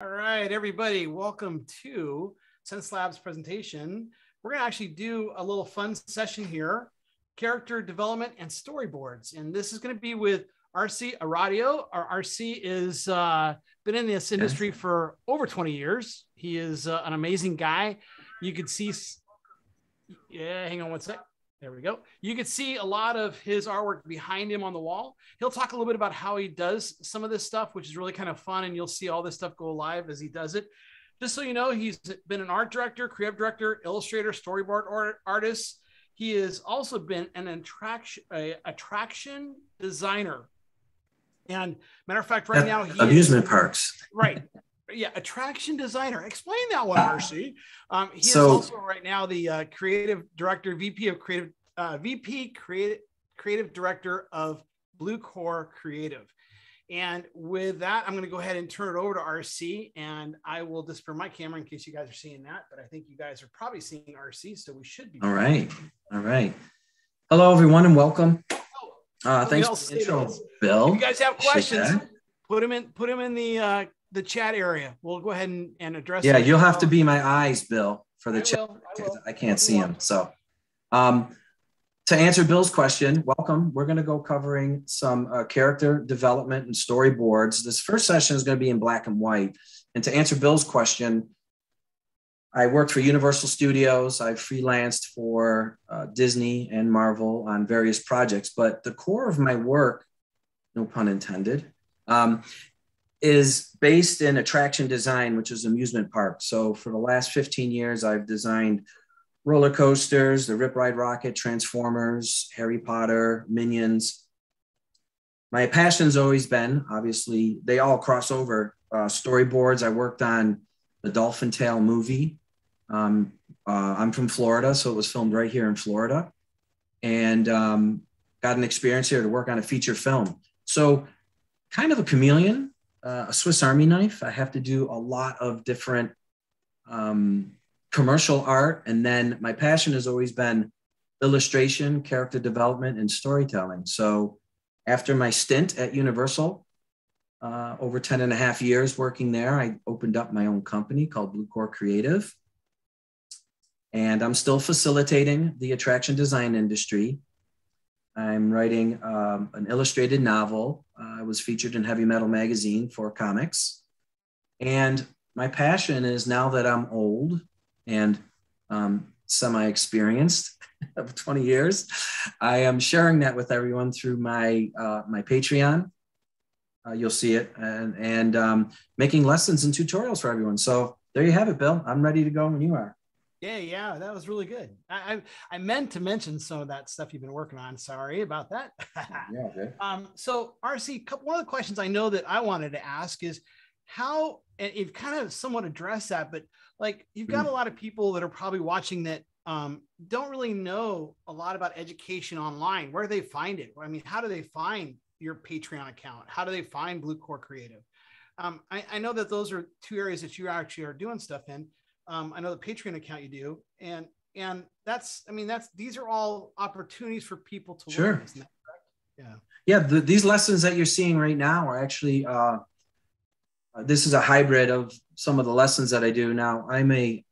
All right, everybody, welcome to Xencelabs presentation. We're going to actually do a little fun session here, character development and storyboards. And this is going to be with RC Aradio. Our RC is uh, been in this industry for over 20 years. He is uh, an amazing guy. You could see, yeah, hang on one sec. There we go. You can see a lot of his artwork behind him on the wall. He'll talk a little bit about how he does some of this stuff, which is really kind of fun. And you'll see all this stuff go live as he does it. Just so you know, he's been an art director, creative director, illustrator, storyboard art, artist. He has also been an attraction, attraction designer. And matter of fact, right At now, he amusement is, parks. Right. Yeah, attraction designer. Explain that one, Mercy. Um, he so, is also right now the uh, creative director, VP of creative, uh, VP creative creative director of Bluecore Creative. And with that, I'm going to go ahead and turn it over to RC, and I will disappear my camera in case you guys are seeing that. But I think you guys are probably seeing RC, so we should be. All right, all right. Hello, everyone, and welcome. Oh, uh, thanks for the intro, Bill. If you guys have questions, put them in. Put them in the uh, the chat area. We'll go ahead and, and address. Yeah, you'll have to be my eyes, Bill, for the I chat. Will, I, I, can't see him. So, um, to answer Bill's question, welcome. We're going to go covering some uh, character development and storyboards. This first session is going to be in black and white. And to answer Bill's question, I worked for Universal Studios. I freelanced for uh, Disney and Marvel on various projects. But the core of my work, no pun intended, um, is based in attraction design, which is amusement park. So for the last 15 years, I've designed roller coasters, the Rip Ride Rockit, Transformers, Harry Potter, Minions. My passion's always been, obviously, they all cross over. Uh, storyboards, I worked on the Dolphin Tale movie. Um, uh, I'm from Florida, so it was filmed right here in Florida. And um, got an experience here to work on a feature film. So, kind of a chameleon uh, a Swiss Army knife. I have to do a lot of different um, commercial art. And then my passion has always been illustration, character development, and storytelling. So after my stint at Universal, uh, over 10 and a half years working there, I opened up my own company called Bluecore Creative. And I'm still facilitating the attraction design industry. I'm writing um, an illustrated novel. Uh, I was featured in Heavy Metal Magazine for comics. And my passion is now that I'm old and um, semi experienced of 20 years, I am sharing that with everyone through my, uh, my Patreon. Uh, you'll see it and, and um, making lessons and tutorials for everyone. So there you have it, Bill. I'm ready to go when you are. Yeah, yeah, that was really good. I, I, I meant to mention some of that stuff you've been working on. Sorry about that. yeah. Okay. Um. So RC, one of the questions I know that I wanted to ask is how, and you've kind of somewhat addressed that, but like you've got mm. a lot of people that are probably watching that um, don't really know a lot about education online. Where do they find it? I mean, how do they find your Patreon account? How do they find Bluecore Creative? Um, I, I know that those are two areas that you actually are doing stuff in um, I know the Patreon account you do, and and that's I mean that's these are all opportunities for people to sure. learn. Yeah. Yeah. The, these lessons that you're seeing right now are actually uh, this is a hybrid of some of the lessons that I do now. I'm a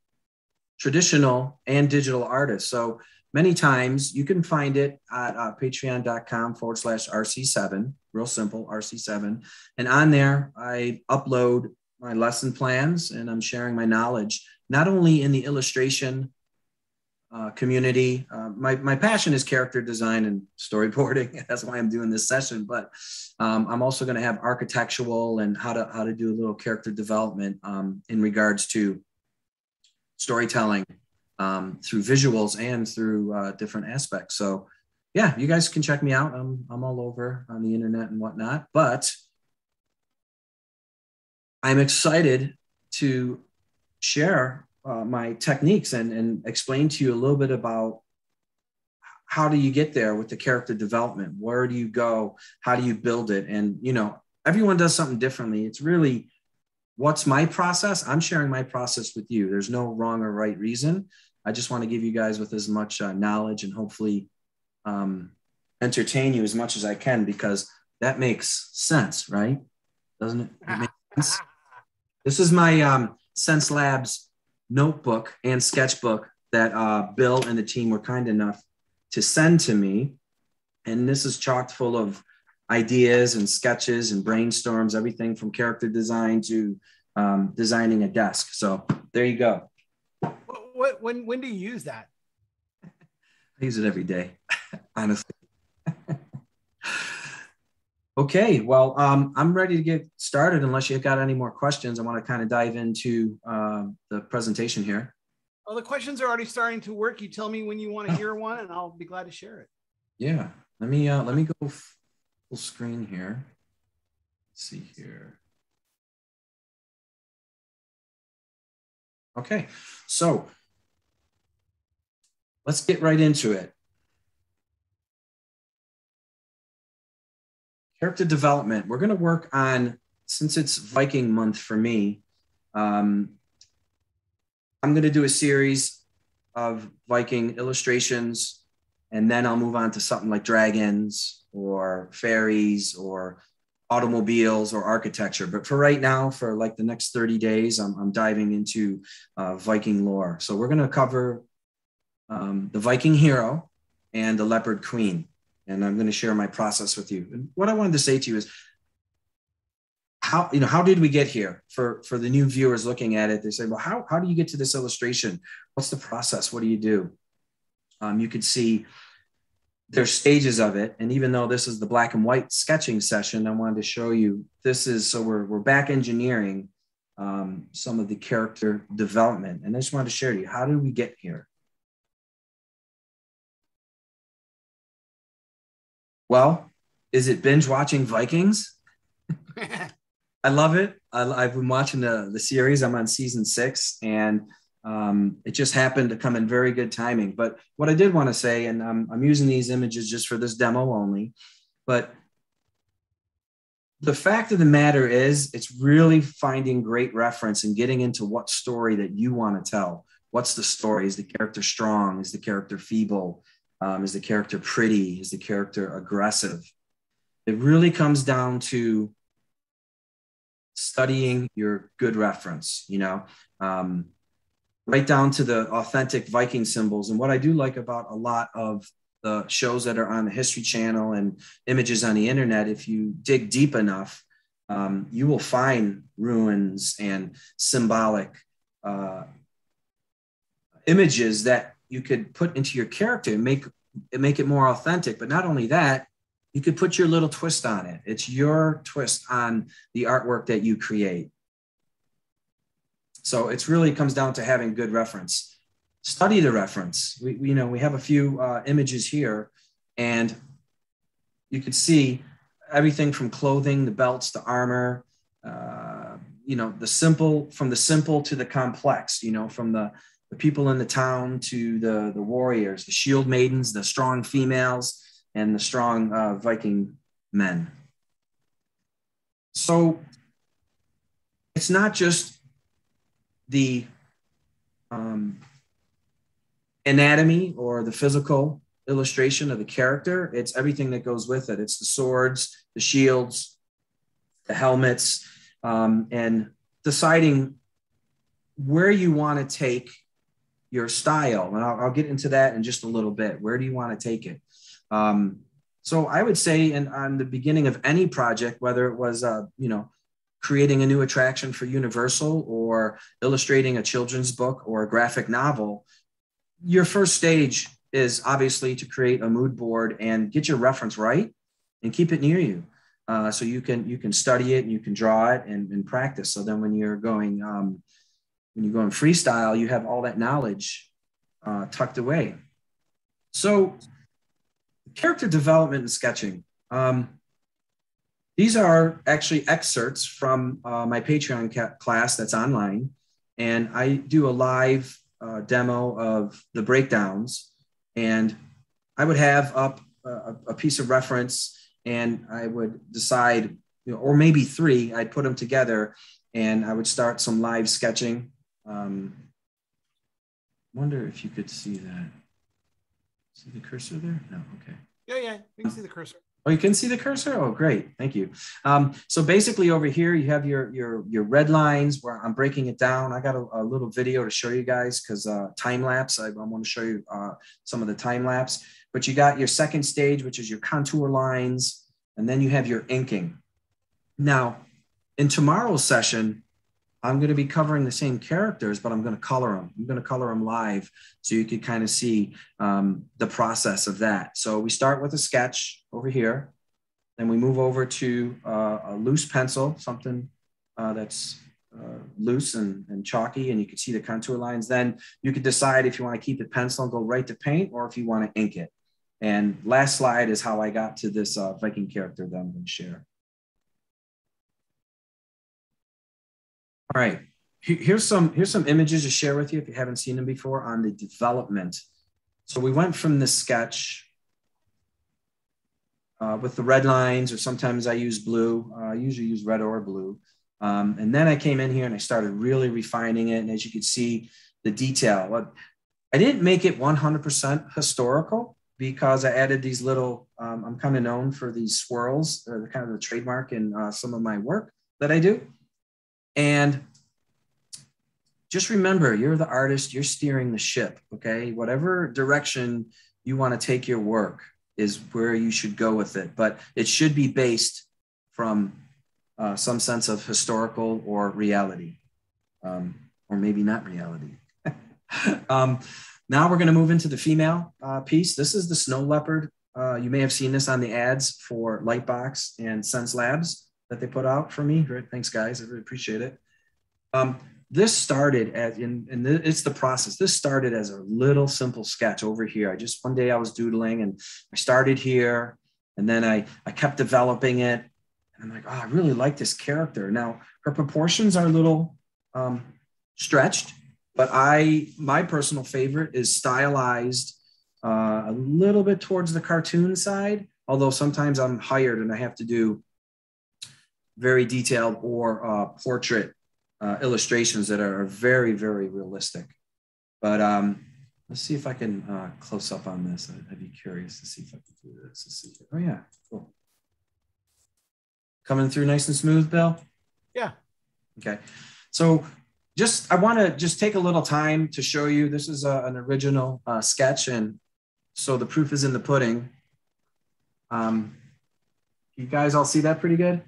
traditional and digital artist, so many times you can find it at uh, patreon.com forward slash rc7 real simple rc7 and on there i upload my lesson plans and i'm sharing my knowledge not only in the illustration uh, community. Uh, my, my passion is character design and storyboarding. That's why I'm doing this session. But um, I'm also going to have architectural and how to how to do a little character development um, in regards to storytelling um, through visuals and through uh, different aspects. So yeah, you guys can check me out. I'm I'm all over on the internet and whatnot. But I'm excited to share uh, my techniques and, and explain to you a little bit about how do you get there with the character development? Where do you go? How do you build it? And you know everyone does something differently. It's really what's my process? I'm sharing my process with you. There's no wrong or right reason. I just want to give you guys with as much uh, knowledge and hopefully um, entertain you as much as i can because that makes sense right? Doesn't it, it make sense? This is my um, Xencelabs notebook and sketchbook that uh, Bill and the team were kind enough to send to me. And this is chocked full of ideas and sketches and brainstorms, everything from character design to um, designing a desk. So there you go. What, when, when do you use that? I use it every day, honestly. okay, well, um, I'm ready to get started unless you've got any more questions. I want to kind of dive into uh, the presentation here. Well, the questions are already starting to work. You tell me when you want to hear one, and I'll be glad to share it. Yeah, let me uh, let me go full screen here. Let's see here. Okay, so let's get right into it. Character development. We're going to work on, since it's Viking month for me, um, I'm going to do a series of Viking illustrations, and then I'll move on to something like dragons or fairies or automobiles or architecture. But for right now, for like the next 30 days, I'm, I'm diving into uh, Viking lore. So we're going to cover um, the Viking hero and the leopard queen. And I'm going to share my process with you. And what I wanted to say to you is how, you know, how did we get here for, for the new viewers looking at it? They say, well, how, how do you get to this illustration? What's the process? What do you do? Um, you could see there's stages of it. And even though this is the black and white sketching session, I wanted to show you this is so we're, we're back engineering um, some of the character development. And I just wanted to share to you how did we get here? Well, is it binge watching Vikings? I love it. I, have been watching the, the series. I'm on season six, and um, it just happened to come in very good timing. But what I did want to say, and I'm, I'm using these images just for this demo only, but the fact of the matter is, it's really finding great reference and getting into what story that you want to tell. What's the story? Is the character strong? Is the character feeble? Um, is the character pretty? Is the character aggressive? It really comes down to studying your good reference, you know. Um, right down to the authentic Viking symbols. And what I do like about a lot of the shows that are on the History Channel and images on the internet, if you dig deep enough, um, you will find runes and symbolic uh, images that you could put into your character and make make it more authentic. But not only that, you could put your little twist on it. It's your twist on the artwork that you create. So it's really comes down to having good reference. Study the reference. We, we you know we have a few uh, images here, and you could see everything from clothing, the belts, the armor. Uh, you know the simple from the simple to the complex. You know from the the people in the town to the the warriors, the shield maidens, the strong females, and the strong uh, Viking men. So it's not just the um, anatomy or the physical illustration of the character. It's everything that goes with it. It's the swords, the shields, the helmets, um, and deciding where you want to take your style. And I'll, I'll, get into that in just a little bit. Where do you want to take it? Um, so I would say, in on the beginning of any project, whether it was, uh, you know, creating a new attraction for Universal or illustrating a children's book or a graphic novel, your first stage is obviously to create a mood board and get your reference right and keep it near you. Uh, so you can you can study it and you can draw it and, and practice. So then when you're going um, when you're going freestyle, you have all that knowledge uh, tucked away. So character development and sketching. Um, these are actually excerpts from uh, my Patreon ca- class that's online. And I do a live uh, demo of the breakdowns. And I would have up a, a, piece of reference and I would decide, you know, or maybe three, I'd put them together and I would start some live sketching. Um, wonder if you could see that. See the cursor there? No, okay. Yeah, yeah, we can see the cursor. Oh, you can see the cursor? Oh, great. Thank you. Um, so basically over here, you have your, your, your red lines where I'm breaking it down. I got a, a little video to show you guys because uh, time lapse, I, I want to show you uh, some of the time lapse. But you got your second stage, which is your contour lines, and then you have your inking. Now, in tomorrow's session, I'm going to be covering the same characters, but I'm going to color them. I'm going to color them live so you could kind of see um, the process of that. So we start with a sketch over here. Then we move over to uh, a loose pencil, something uh, that's uh, loose and, and chalky, and you can see the contour lines. Then you could decide if you want to keep the pencil and go right to paint or if you want to ink it. And last slide is how I got to this uh, Viking character that I'm going to share. All right, here's some here's some images to share with you if you haven't seen them before on the development. So we went from the sketch uh, with the red lines, or sometimes I use blue. Uh, I usually use red or blue. Um, and then I came in here and I started really refining it. And as you can see, the detail. I didn't make it 100% historical because I added these little, um, I'm kind of known for these swirls, they're kind of the trademark in uh, some of my work that I do. And just remember, you're the artist, you're steering the ship, okay? Whatever direction you want to take your work is where you should go with it, but it should be based from uh, some sense of historical or reality, um, or maybe not reality. um, now we're going to move into the female uh, piece. This is the snow leopard. Uh, you may have seen this on the ads for Lightbox and Xencelabs that they put out for me. Great, thanks, guys. I really appreciate it. Um, this started as in, and it's the process. This started as a little simple sketch over here. I just one day I was doodling and I started here, and then I I kept developing it, and I'm like, oh, I really like this character. Now her proportions are a little um, stretched, but I my personal favorite is stylized uh, a little bit towards the cartoon side. Although sometimes I'm hired and I have to do very detailed or uh, portrait uh, illustrations that are very, very realistic. But um, let's see if I can uh, close up on this. I'd be curious to see if I can do this. Let's see. Oh yeah, cool. Coming through nice and smooth, Bill? Yeah. Okay. So just, I want to just take a little time to show you, this is a, an original uh, sketch. And so the proof is in the pudding. Um, you guys all see that pretty good?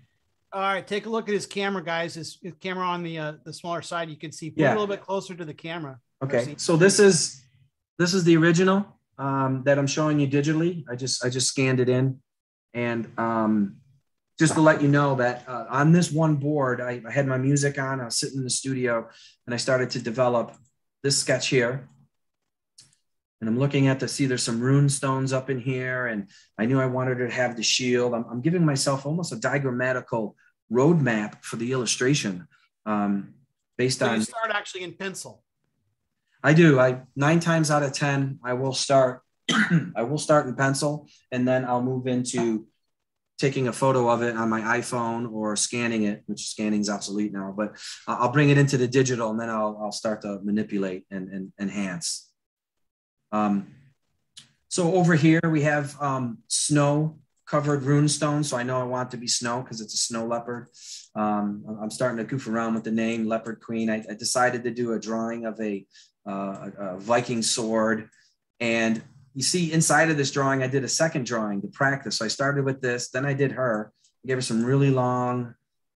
All right, take a look at his camera, guys. His, his camera on the uh, the smaller side, you can see. Put yeah. a little bit closer to the camera. Okay, so this is this is the original um, that I'm showing you digitally. I just I just scanned it in, and um, just to let you know that uh, on this one board, I, I had my music on. I was sitting in the studio, and I started to develop this sketch here. And I'm looking at to see there's some rune stones up in here. And I knew I wanted to have the shield. I'm, I'm giving myself almost a diagrammatical roadmap for the illustration um, based so on. You start actually in pencil. I do. I nine times out of ten, I will start. I will start in pencil, and then I'll move into taking a photo of it on my iPhone or scanning it, which scanning is obsolete now. But I'll bring it into the digital, and then I'll, I'll start to manipulate and, and enhance. Um, so over here we have um, snow covered rune stone. So I know I want it to be snow because it's a snow leopard. Um, I'm starting to goof around with the name Leopard Queen. I, I decided to do a drawing of a, uh, a, Viking sword. And you see inside of this drawing, I did a second drawing to practice. So I started with this, then I did her. I gave her some really long,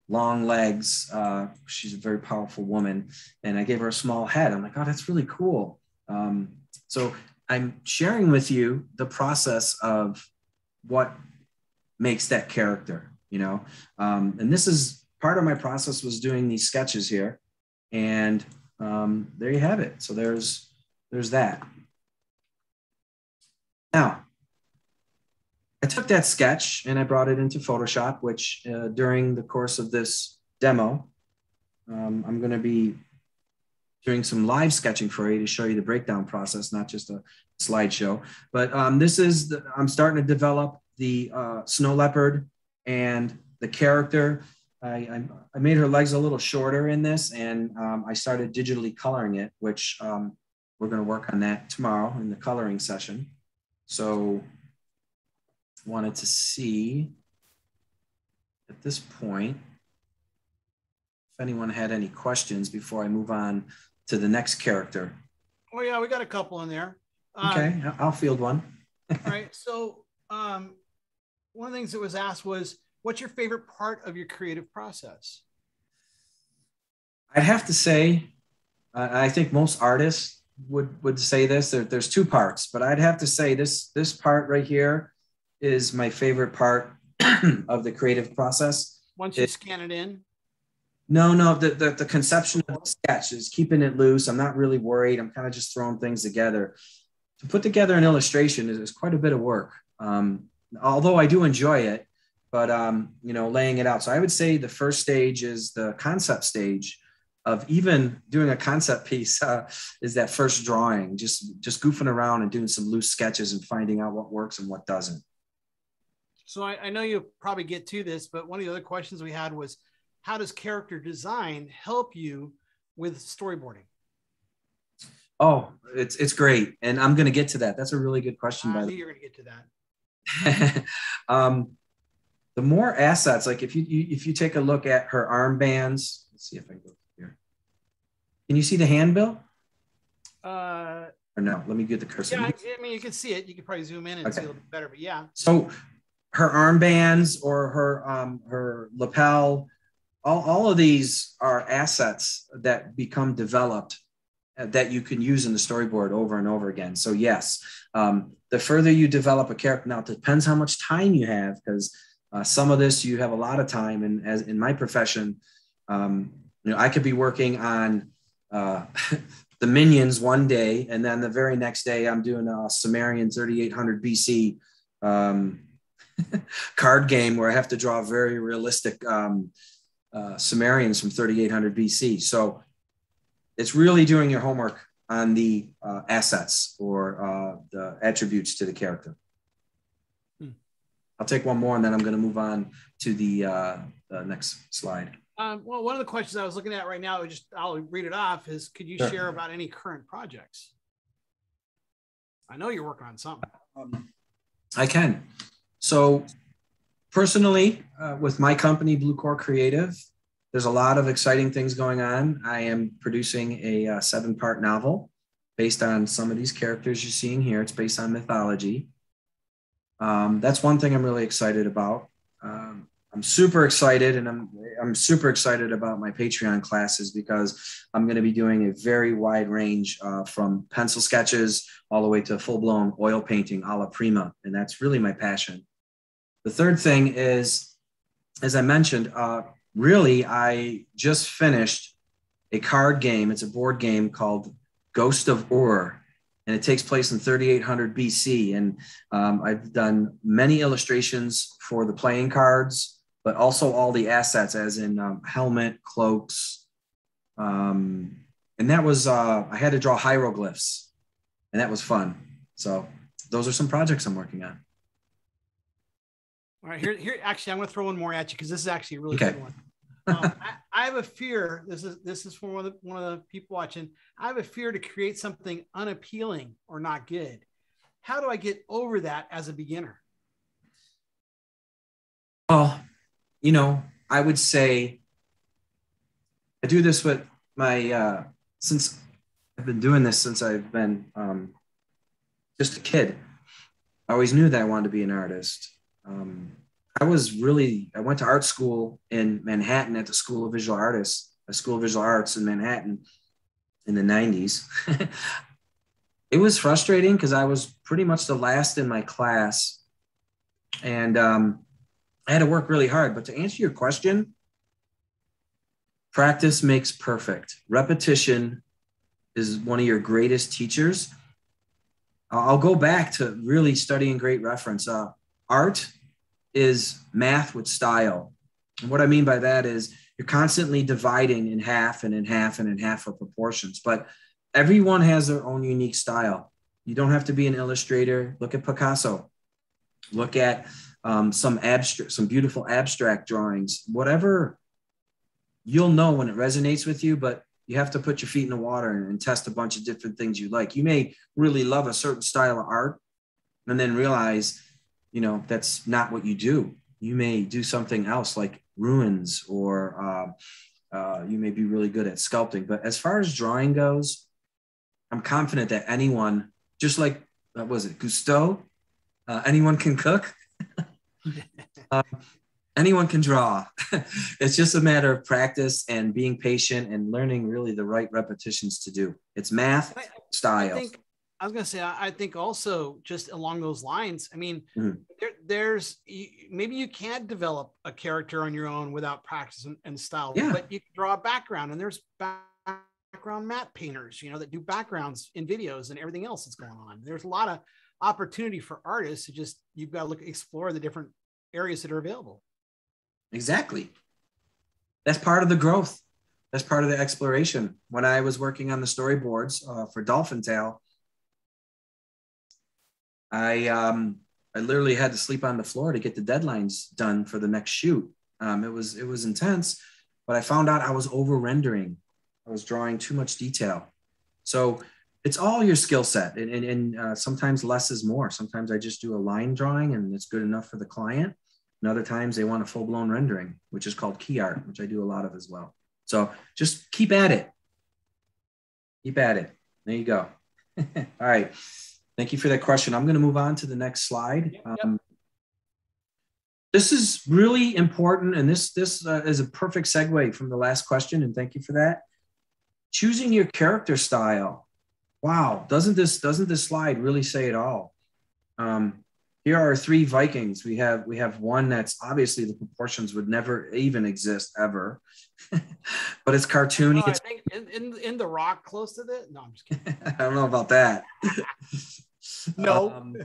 long legs. Uh, she's a very powerful woman. And I gave her a small head. I'm like, oh, that's really cool. Um, so I'm sharing with you the process of what makes that character, you know. Um, and this is part of my process was doing these sketches here, and um, there you have it. So there's there's that. Now, I took that sketch and I brought it into Photoshop, which uh, during the course of this demo, um, I'm going to be doing some live sketching for you to show you the breakdown process, not just a slideshow. But um, this is, the, I'm starting to develop the uh, snow leopard and the character. I, I, made her legs a little shorter in this and um, I started digitally coloring it, which um, we're going to work on that tomorrow in the coloring session. So wanted to see at this point if anyone had any questions before I move on to the next character. Oh yeah, we got a couple in there. Um, okay, I'll field one. all right. So um, one of the things that was asked was, what's your favorite part of your creative process? I'd have to say, uh, I think most artists would would say this. There, there's two parts, but I'd have to say this this part right here is my favorite part of the creative process. Once you it, scan it in. No, no, the, the, the conception of the sketch is keeping it loose. I'm not really worried. I'm kind of just throwing things together. To put together an illustration is, is quite a bit of work. Um, although I do enjoy it, but um, you know, laying it out. So I would say the first stage is the concept stage of even doing a concept piece uh, is that first drawing, just just goofing around and doing some loose sketches and finding out what works and what doesn't. So I, I know you'll probably get to this, but one of the other questions we had was how does character design help you with storyboarding? Oh, it's it's great, and I'm going to get to that. That's a really good question. I by the way, you're going to get to that. um, the more assets, like if you, you, if you take a look at her armbands, let's see if I go here. Can you see the handbill? Uh, or no? Let me get the cursor. Yeah, I, I mean you can see it. You can probably zoom in and okay. see a little bit better, but yeah. So her armbands or her um, her lapel all, all of these are assets that become developed uh, that you can use in the storyboard over and over again. So yes, um, the further you develop a character, now it depends how much time you have, because uh, some of this you have a lot of time, and as in my profession, um, you know, I could be working on uh, the minions one day, and then the very next day I'm doing a Sumerian 3800 BC um, card game where I have to draw very realistic um, uh, Sumerians from 3800 BC. So it's really doing your homework on the uh, assets or uh, the attributes to the character. Hmm. I'll take one more and then I'm going to move on to the, uh, the next slide. Um, well, one of the questions I was looking at right now, just I'll read it off, is could you sure. share about any current projects? I know you're working on something. Um, I can. So personally, uh, with my company, Bluecore Creative, there's a lot of exciting things going on. I am producing a uh, seven part novel based on some of these characters you're seeing here. It's based on mythology. Um, that's one thing I'm really excited about. Um, I'm super excited, and I'm I'm super excited about my Patreon classes because I'm going to be doing a very wide range uh, from pencil sketches all the way to full blown oil painting a la prima, and that's really my passion. The third thing is, as I mentioned, uh, really, I just finished a card game. It's a board game called Ghost of Ur, and it takes place in 3800 BC. And um, I've done many illustrations for the playing cards, but also all the assets, as in um, helmet, cloaks. Um, and that was, uh, I had to draw hieroglyphs, and that was fun. So, those are some projects I'm working on. All right, here, here. Actually, I'm going to throw one more at you because this is actually a really okay. good one. Um, I, I, have a fear. This is this is for one of the, one of the people watching. I have a fear to create something unappealing or not good. How do I get over that as a beginner? Well, you know, I would say I do this with my uh, since I've been doing this since I've been um, just a kid. I always knew that I wanted to be an artist. Um, I was really, I went to art school in Manhattan at the School of Visual Artists, a School of Visual Arts in Manhattan in the 90s. it was frustrating because I was pretty much the last in my class. And um, I had to work really hard. But to answer your question, practice makes perfect. Repetition is one of your greatest teachers. I'll go back to really studying great reference. Uh, art is math with style. And what I mean by that is you're constantly dividing in half and in half and in half of proportions, but everyone has their own unique style. You don't have to be an illustrator. Look at Picasso. Look at um, some abstract, some beautiful abstract drawings. Whatever you'll know when it resonates with you, but you have to put your feet in the water and, and test a bunch of different things you like. You may really love a certain style of art, and then realize you know, that's not what you do. You may do something else like ruins or uh, uh, you may be really good at sculpting. But as far as drawing goes, I'm confident that anyone, just like, what was it, Gusteau, uh, anyone can cook. um, anyone can draw. it's just a matter of practice and being patient and learning really the right repetitions to do. It's math, I, style. I, think, I was going to say, I think also just along those lines, I mean, mm-hmm. there, there's maybe you can't develop a character on your own without practice and, and style, yeah. but you can draw a background and there's background matte painters, you know, that do backgrounds in videos and everything else that's going on. There's a lot of opportunity for artists to just, you've got to look, explore the different areas that are available. Exactly. That's part of the growth. That's part of the exploration. When I was working on the storyboards uh, for Dolphin Tale, I um, I literally had to sleep on the floor to get the deadlines done for the next shoot. Um, it was it was intense, but I found out I was over rendering. I was drawing too much detail. So it's all your skill set, and, and, and uh, sometimes less is more. Sometimes I just do a line drawing, and it's good enough for the client. And other times they want a full blown rendering, which is called key art, which I do a lot of as well. So just keep at it. Keep at it. There you go. All right. Thank you for that question. I'm going to move on to the next slide. Yep, Um, this is really important, and this this uh, is a perfect segue from the last question. And thank you for that. Choosing your character style. Wow, doesn't this doesn't this slide really say it all? Um, here are three Vikings. We have we have one that's obviously the proportions would never even exist ever, but it's cartoony. Oh, I think in, in, in the rock close to it. No, I'm just kidding. I don't know about that. no. Um,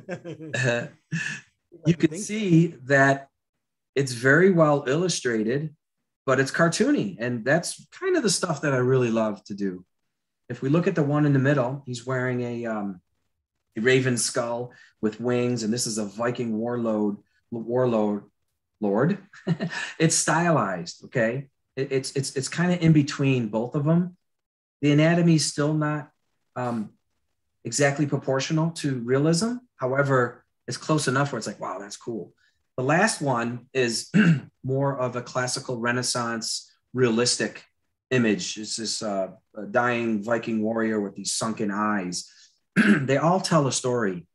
you can see that it's very well illustrated, but it's cartoony, and that's kind of the stuff that I really love to do. If we look at the one in the middle, he's wearing a um, raven skull with wings, and this is a Viking warlord. Warlord, Lord. it's stylized. Okay, it, it's it's it's kind of in between both of them. The anatomy is still not um, exactly proportional to realism. However, it's close enough where it's like, wow, that's cool. The last one is more of a classical Renaissance realistic image. It's this uh, dying Viking warrior with these sunken eyes. they all tell a story.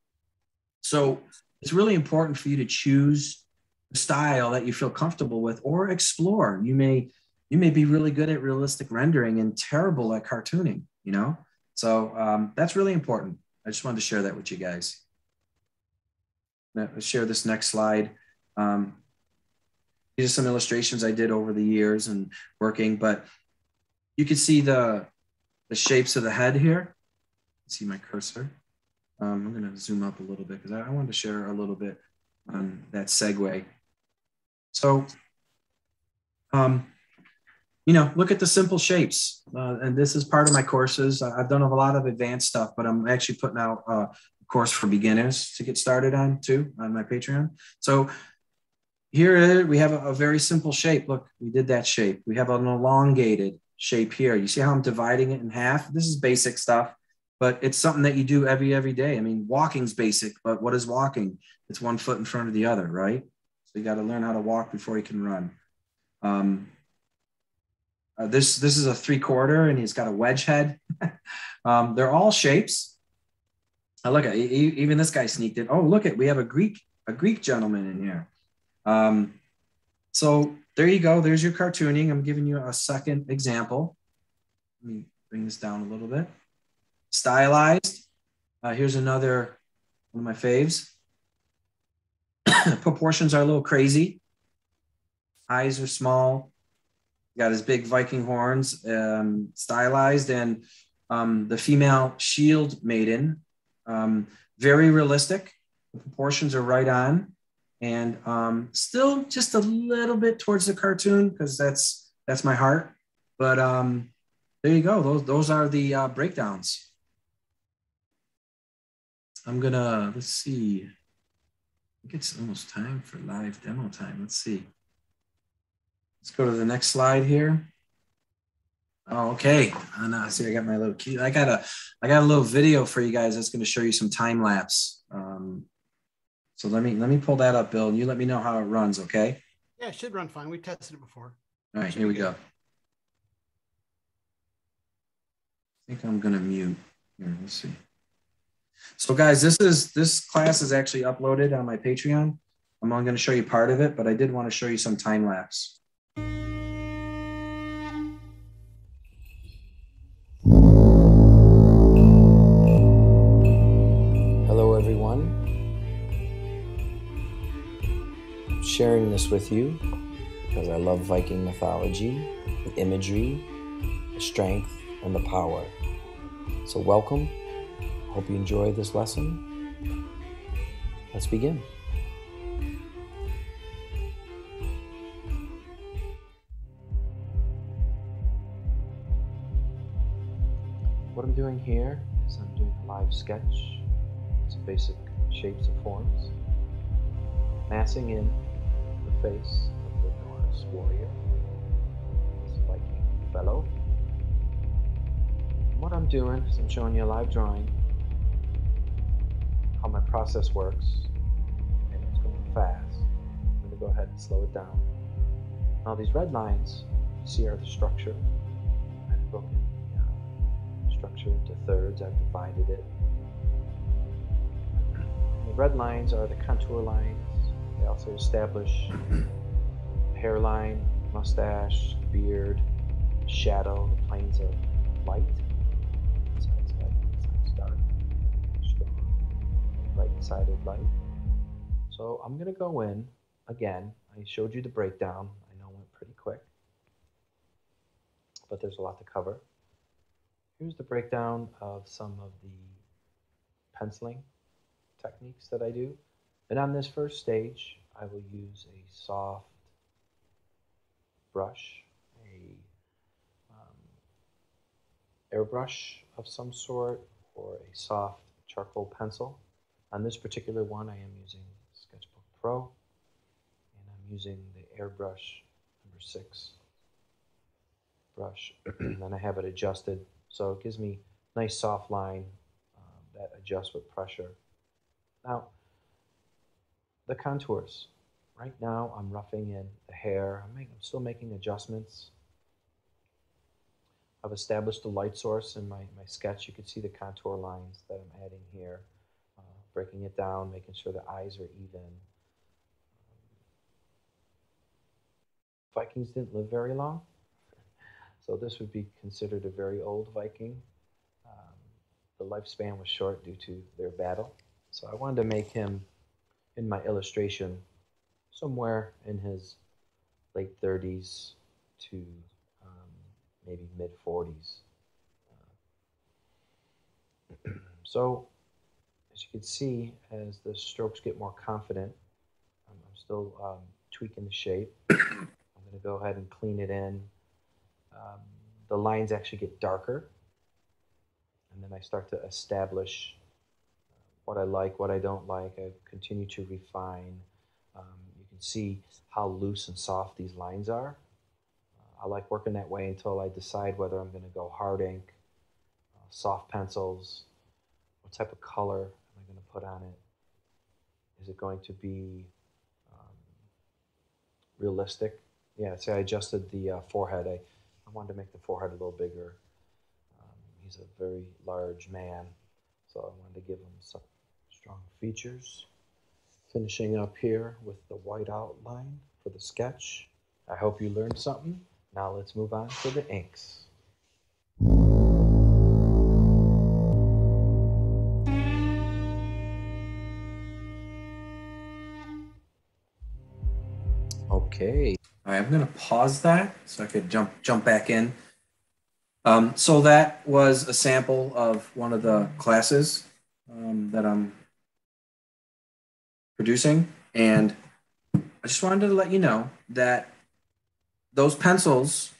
So it's really important for you to choose a style that you feel comfortable with or explore. You may you may be really good at realistic rendering and terrible at cartooning, you know? So um, that's really important. I just wanted to share that with you guys. Let's share this next slide. Um, these are some illustrations I did over the years and working, but you can see the, the shapes of the head here. See my cursor. Um, I'm going to zoom up a little bit because I, I wanted to share a little bit on that segue. So, um, you know, look at the simple shapes. Uh, and this is part of my courses. I've done a lot of advanced stuff, but I'm actually putting out a course for beginners to get started on too on my Patreon. So here we have a, a very simple shape. Look, we did that shape. We have an elongated shape here. You see how I'm dividing it in half? This is basic stuff but it's something that you do every every day. I mean, walking's basic, but what is walking? It's one foot in front of the other, right? So you got to learn how to walk before you can run. Um, uh, this this is a three quarter, and he's got a wedge head. um, they're all shapes. I look at even this guy sneaked in. Oh, look at we have a Greek a Greek gentleman in here. Um, so there you go. There's your cartooning. I'm giving you a second example. Let me bring this down a little bit stylized. Uh, here's another one of my faves. Proportions are a little crazy. Eyes are small. Got his big Viking horns, um, stylized, and um, the female shield maiden, um, very realistic. The proportions are right on, and um, still just a little bit towards the cartoon because that's that's my heart. But um, there you go. Those those are the uh, breakdowns. I'm gonna, let's see. I think it's almost time for live demo time. Let's see. Let's go to the next slide here. Oh, okay. I know. See, I got my little key. I got a, I got a little video for you guys that's going to show you some time lapse. Um, So let me let me pull that up, Bill, and you let me know how it runs, okay? Yeah, it should run fine. We tested it before. All right, here we go. I think I'm gonna mute. Here, let's see. So guys, this is this class is actually uploaded on my Patreon. I'm only going to show you part of it, but I did want to show you some time lapse. Hello, everyone. I'm sharing this with you because I love Viking mythology, the imagery, the strength, and the power. So, welcome. Hope you enjoy this lesson. Let's begin. What I'm doing here is I'm doing a live sketch. It's basic shapes and forms. Massing in the face of the Norse warrior, this Viking fellow. What I'm doing is I'm showing you a live drawing, how my process works, and it's going fast. I'm going to go ahead and slow it down. Now these red lines, you see are the structure. I've broken the structure into thirds. I've divided it. And the red lines are the contour lines. They also establish hairline, mustache, beard, shadow, the planes of light. Right-sided light. So I'm going to go in again. I showed you the breakdown. I know it went pretty quick, but there's a lot to cover. Here's the breakdown of some of the penciling techniques that I do. And on this first stage, I will use a soft brush, a um, airbrush of some sort, or a soft charcoal pencil. On this particular one, I am using Sketchbook Pro, and I'm using the airbrush number six brush. and then I have it adjusted so it gives me nice soft line um, that adjusts with pressure. Now, the contours. Right now, I'm roughing in the hair. I'm, I'm still making adjustments. I've established the light source in my, my sketch. You can see the contour lines that I'm adding here. Breaking it down, making sure the eyes are even. Vikings didn't live very long. So this would be considered a very old Viking. Um, the lifespan was short due to their battle. So I wanted to make him, in my illustration, somewhere in his late 30s to um, maybe mid 40s. Uh, so as you can see, as the strokes get more confident, I'm, I'm still um, tweaking the shape. I'm going to go ahead and clean it in um, the lines actually get darker. And then I start to establish what I like, what I don't like. I continue to refine. Um, you can see how loose and soft these lines are. Uh, I like working that way until I decide whether I'm going to go hard ink, uh, soft pencils, what type of color put on it. Is it going to be um, realistic? Yeah, see, I adjusted the uh, forehead. I I wanted to make the forehead a little bigger. Um, he's a very large man, so I wanted to give him some strong features. Finishing up here with the white outline for the sketch. I hope you learned something. Now let's move on to the inks. Okay. All right, I'm going to pause that so I could jump jump back in. Um, so that was a sample of one of the classes um, that I'm producing, and I just wanted to let you know that those pencils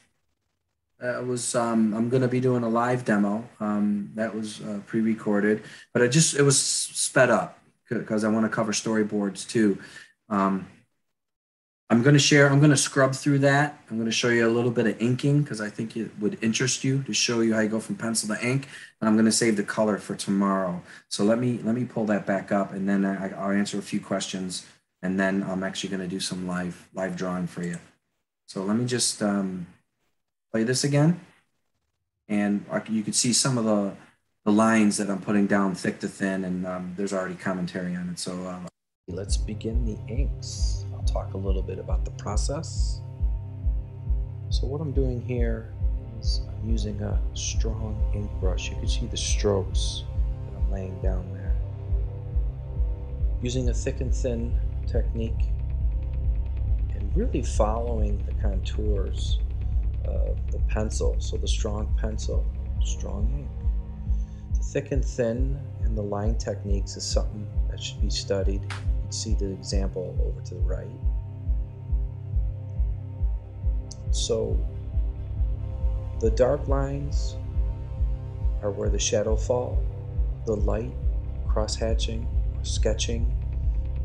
uh, was um, I'm going to be doing a live demo um, that was uh, pre-recorded, but I just it was sped up because I want to cover storyboards too. I'm going to share, I'm going to scrub through that. I'm going to show you a little bit of inking because I think it would interest you to show you how you go from pencil to ink. And I'm going to save the color for tomorrow. So let me, let me pull that back up and then I, I'll answer a few questions and then I'm actually going to do some live, live drawing for you. So let me just um, play this again. And you can see some of the, the lines that I'm putting down thick to thin and um, there's already commentary on it. So uh, let's begin the inks talk a little bit about the process. So what I'm doing here is I'm using a strong ink brush. You can see the strokes that I'm laying down there. Using a thick and thin technique and really following the contours of the pencil. So the strong pencil, strong ink. The thick and thin and the line techniques is something that should be studied see the example over to the right. So the dark lines are where the shadow fall. The light cross-hatching or sketching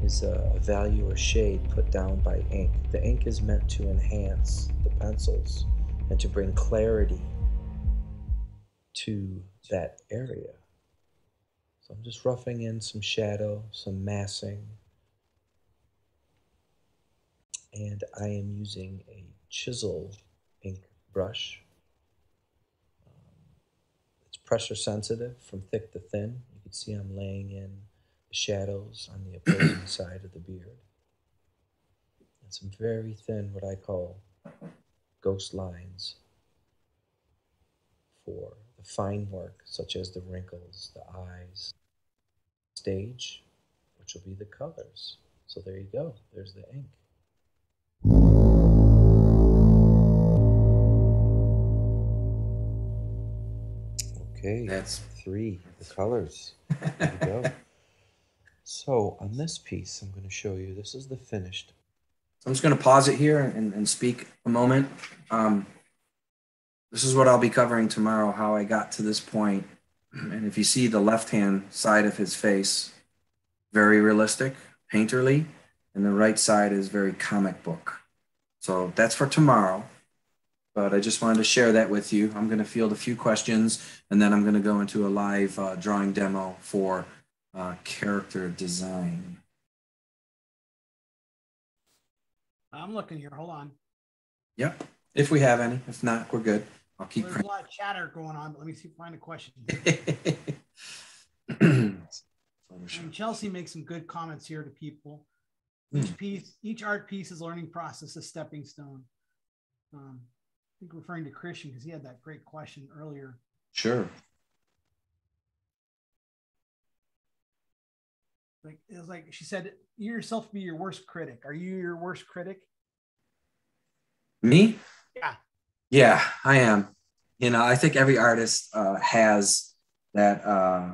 is a, a value or shade put down by ink. The ink is meant to enhance the pencils and to bring clarity to that area. So I'm just roughing in some shadow, some massing, and I am using a chisel ink brush. Um, it's pressure sensitive from thick to thin. You can see I'm laying in the shadows on the opposing side of the beard. And some very thin, what I call ghost lines for the fine work, such as the wrinkles, the eyes, stage, which will be the colors. So there you go, there's the ink. Okay, that's three, the colors. There you go. so on this piece, I'm going to show you, this is the finished. So I'm just going to pause it here and, and speak a moment. Um, this is what I'll be covering tomorrow, how I got to this point. And if you see the left-hand side of his face, very realistic, painterly, and the right side is very comic book. So that's for tomorrow but I just wanted to share that with you. I'm going to field a few questions and then I'm going to go into a live uh, drawing demo for uh, character design. I'm looking here. Hold on. Yep. If we have any. If not, we're good. I'll keep. Well, there's a lot of chatter going on, but let me see find a question. and Chelsea makes some good comments here to people. Each hmm. piece, each art piece is learning process, a stepping stone. Um, think referring to Christian because he had that great question earlier. Sure. Like it was like she said, you yourself be your worst critic. Are you your worst critic? Me? Yeah. Yeah, I am. You know, I think every artist uh, has that uh,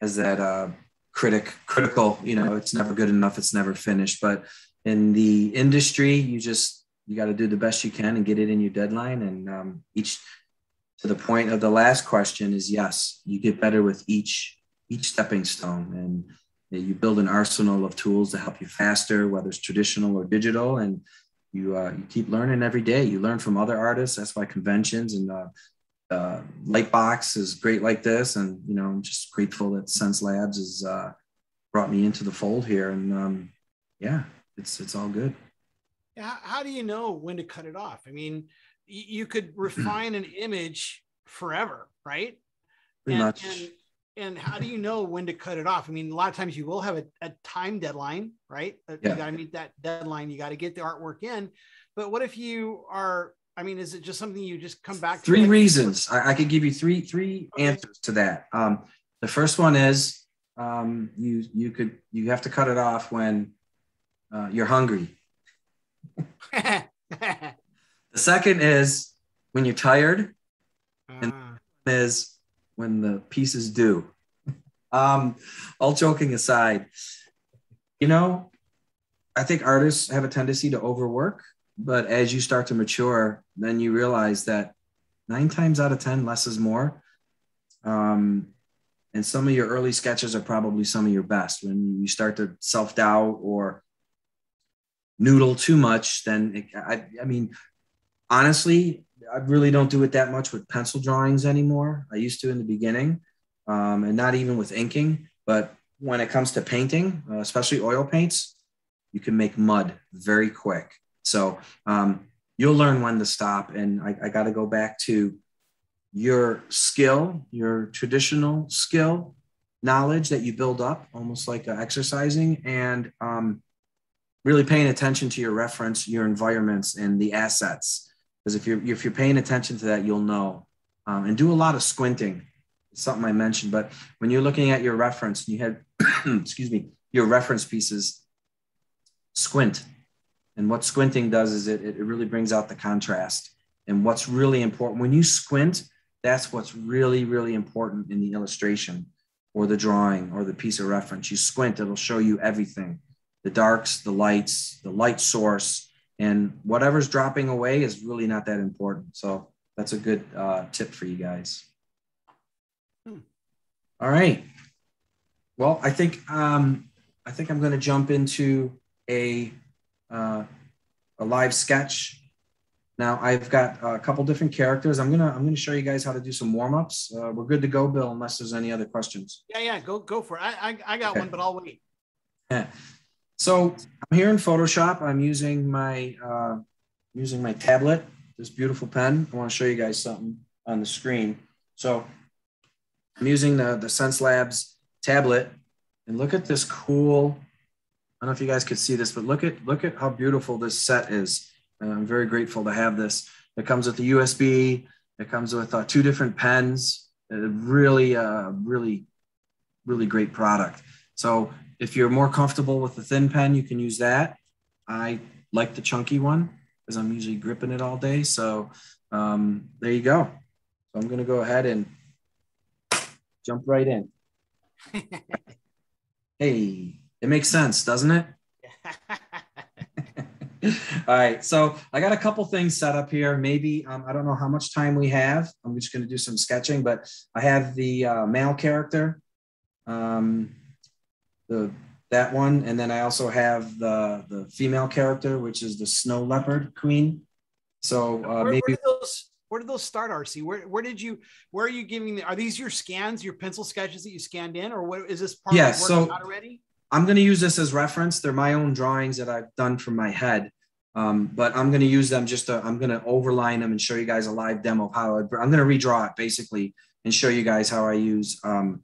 has that uh, critic critical. You know, it's never good enough. It's never finished. But in the industry, you just you got to do the best you can and get it in your deadline. And um, each to the point of the last question is yes, you get better with each each stepping stone, and you build an arsenal of tools to help you faster, whether it's traditional or digital, and you uh, you keep learning every day. You learn from other artists. That's why conventions and uh, uh, Lightbox is great like this, and you know I'm just grateful that Xencelabs has uh, brought me into the fold here, and um, yeah, it's it's all good how, how do you know when to cut it off? I mean, you could refine an image forever, right? Pretty and, much. And, and how do you know when to cut it off? I mean, a lot of times you will have a, a time deadline, right? Yeah. You got to meet that deadline. You got to get the artwork in. But what if you are? I mean, is it just something you just come back? Three to reasons. I, I, could give you three three okay. answers to that. Um, the first one is um, you you could you have to cut it off when uh, you're hungry the second is when you're tired, uh. and ah. is when the pieces due. Um, all joking aside, you know, I think artists have a tendency to overwork, but as you start to mature, then you realize that nine times out of 10, less is more. Um, and some of your early sketches are probably some of your best when you start to self doubt or noodle too much, then it, I, I mean, honestly, I really don't do it that much with pencil drawings anymore. I used to in the beginning, um, and not even with inking. But when it comes to painting, uh, especially oil paints, you can make mud very quick. So um, you'll learn when to stop. And I, I got to go back to your skill, your traditional skill knowledge that you build up, almost like uh, exercising, and um, really paying attention to your reference, your environments, and the assets. Because if you're if you're paying attention to that, you'll know. Um, and do a lot of squinting. It's something I mentioned, but when you're looking at your reference, you have, excuse me, your reference pieces, squint. And what squinting does is it, it really brings out the contrast. And what's really important when you squint, that's what's really, really important in the illustration or the drawing or the piece of reference. You squint, it'll show you everything the darks, the lights, the light source, and whatever's dropping away is really not that important. So that's a good uh, tip for you guys. Hmm. All right. Well, I think um, I think I'm going to jump into a uh, a live sketch now I've got a couple different characters. I'm gonna I'm gonna show you guys how to do some warm ups. Uh, we're good to go, Bill, unless there's any other questions. Yeah, yeah, go go for it. I I, I got okay. one, but I'll wait. So I'm here in Photoshop. I'm using my uh, using my tablet. This beautiful pen. I want to show you guys something on the screen. So I'm using the the Xencelabs tablet, and look at this cool. I don't know if you guys could see this, but look at look at how beautiful this set is. And I'm very grateful to have this. It comes with the USB. It comes with uh, two different pens. A really, uh, really, really great product. So if you're more comfortable with the thin pen, you can use that. I like the chunky one because I'm usually gripping it all day. So um, there you go. So I'm going to go ahead and jump right in. hey, it makes sense, doesn't it? All right. So I got a couple things set up here. Maybe um, I don't know how much time we have. I'm just going to do some sketching, but I have the uh, male character, um, the that one, and then I also have the the female character, which is the snow leopard queen. So uh, where, maybe. Where did, those, where did those start, RC? Where, where did you? Where are you giving? The, are these your scans, your pencil sketches that you scanned in, or what is this part yeah, so, already? I'm going to use this as reference. They're my own drawings that I've done from my head. Um, but I'm going to use them just to, I'm going to overline them and show you guys a live demo of how I, am going to redraw it basically and show you guys how I use, um,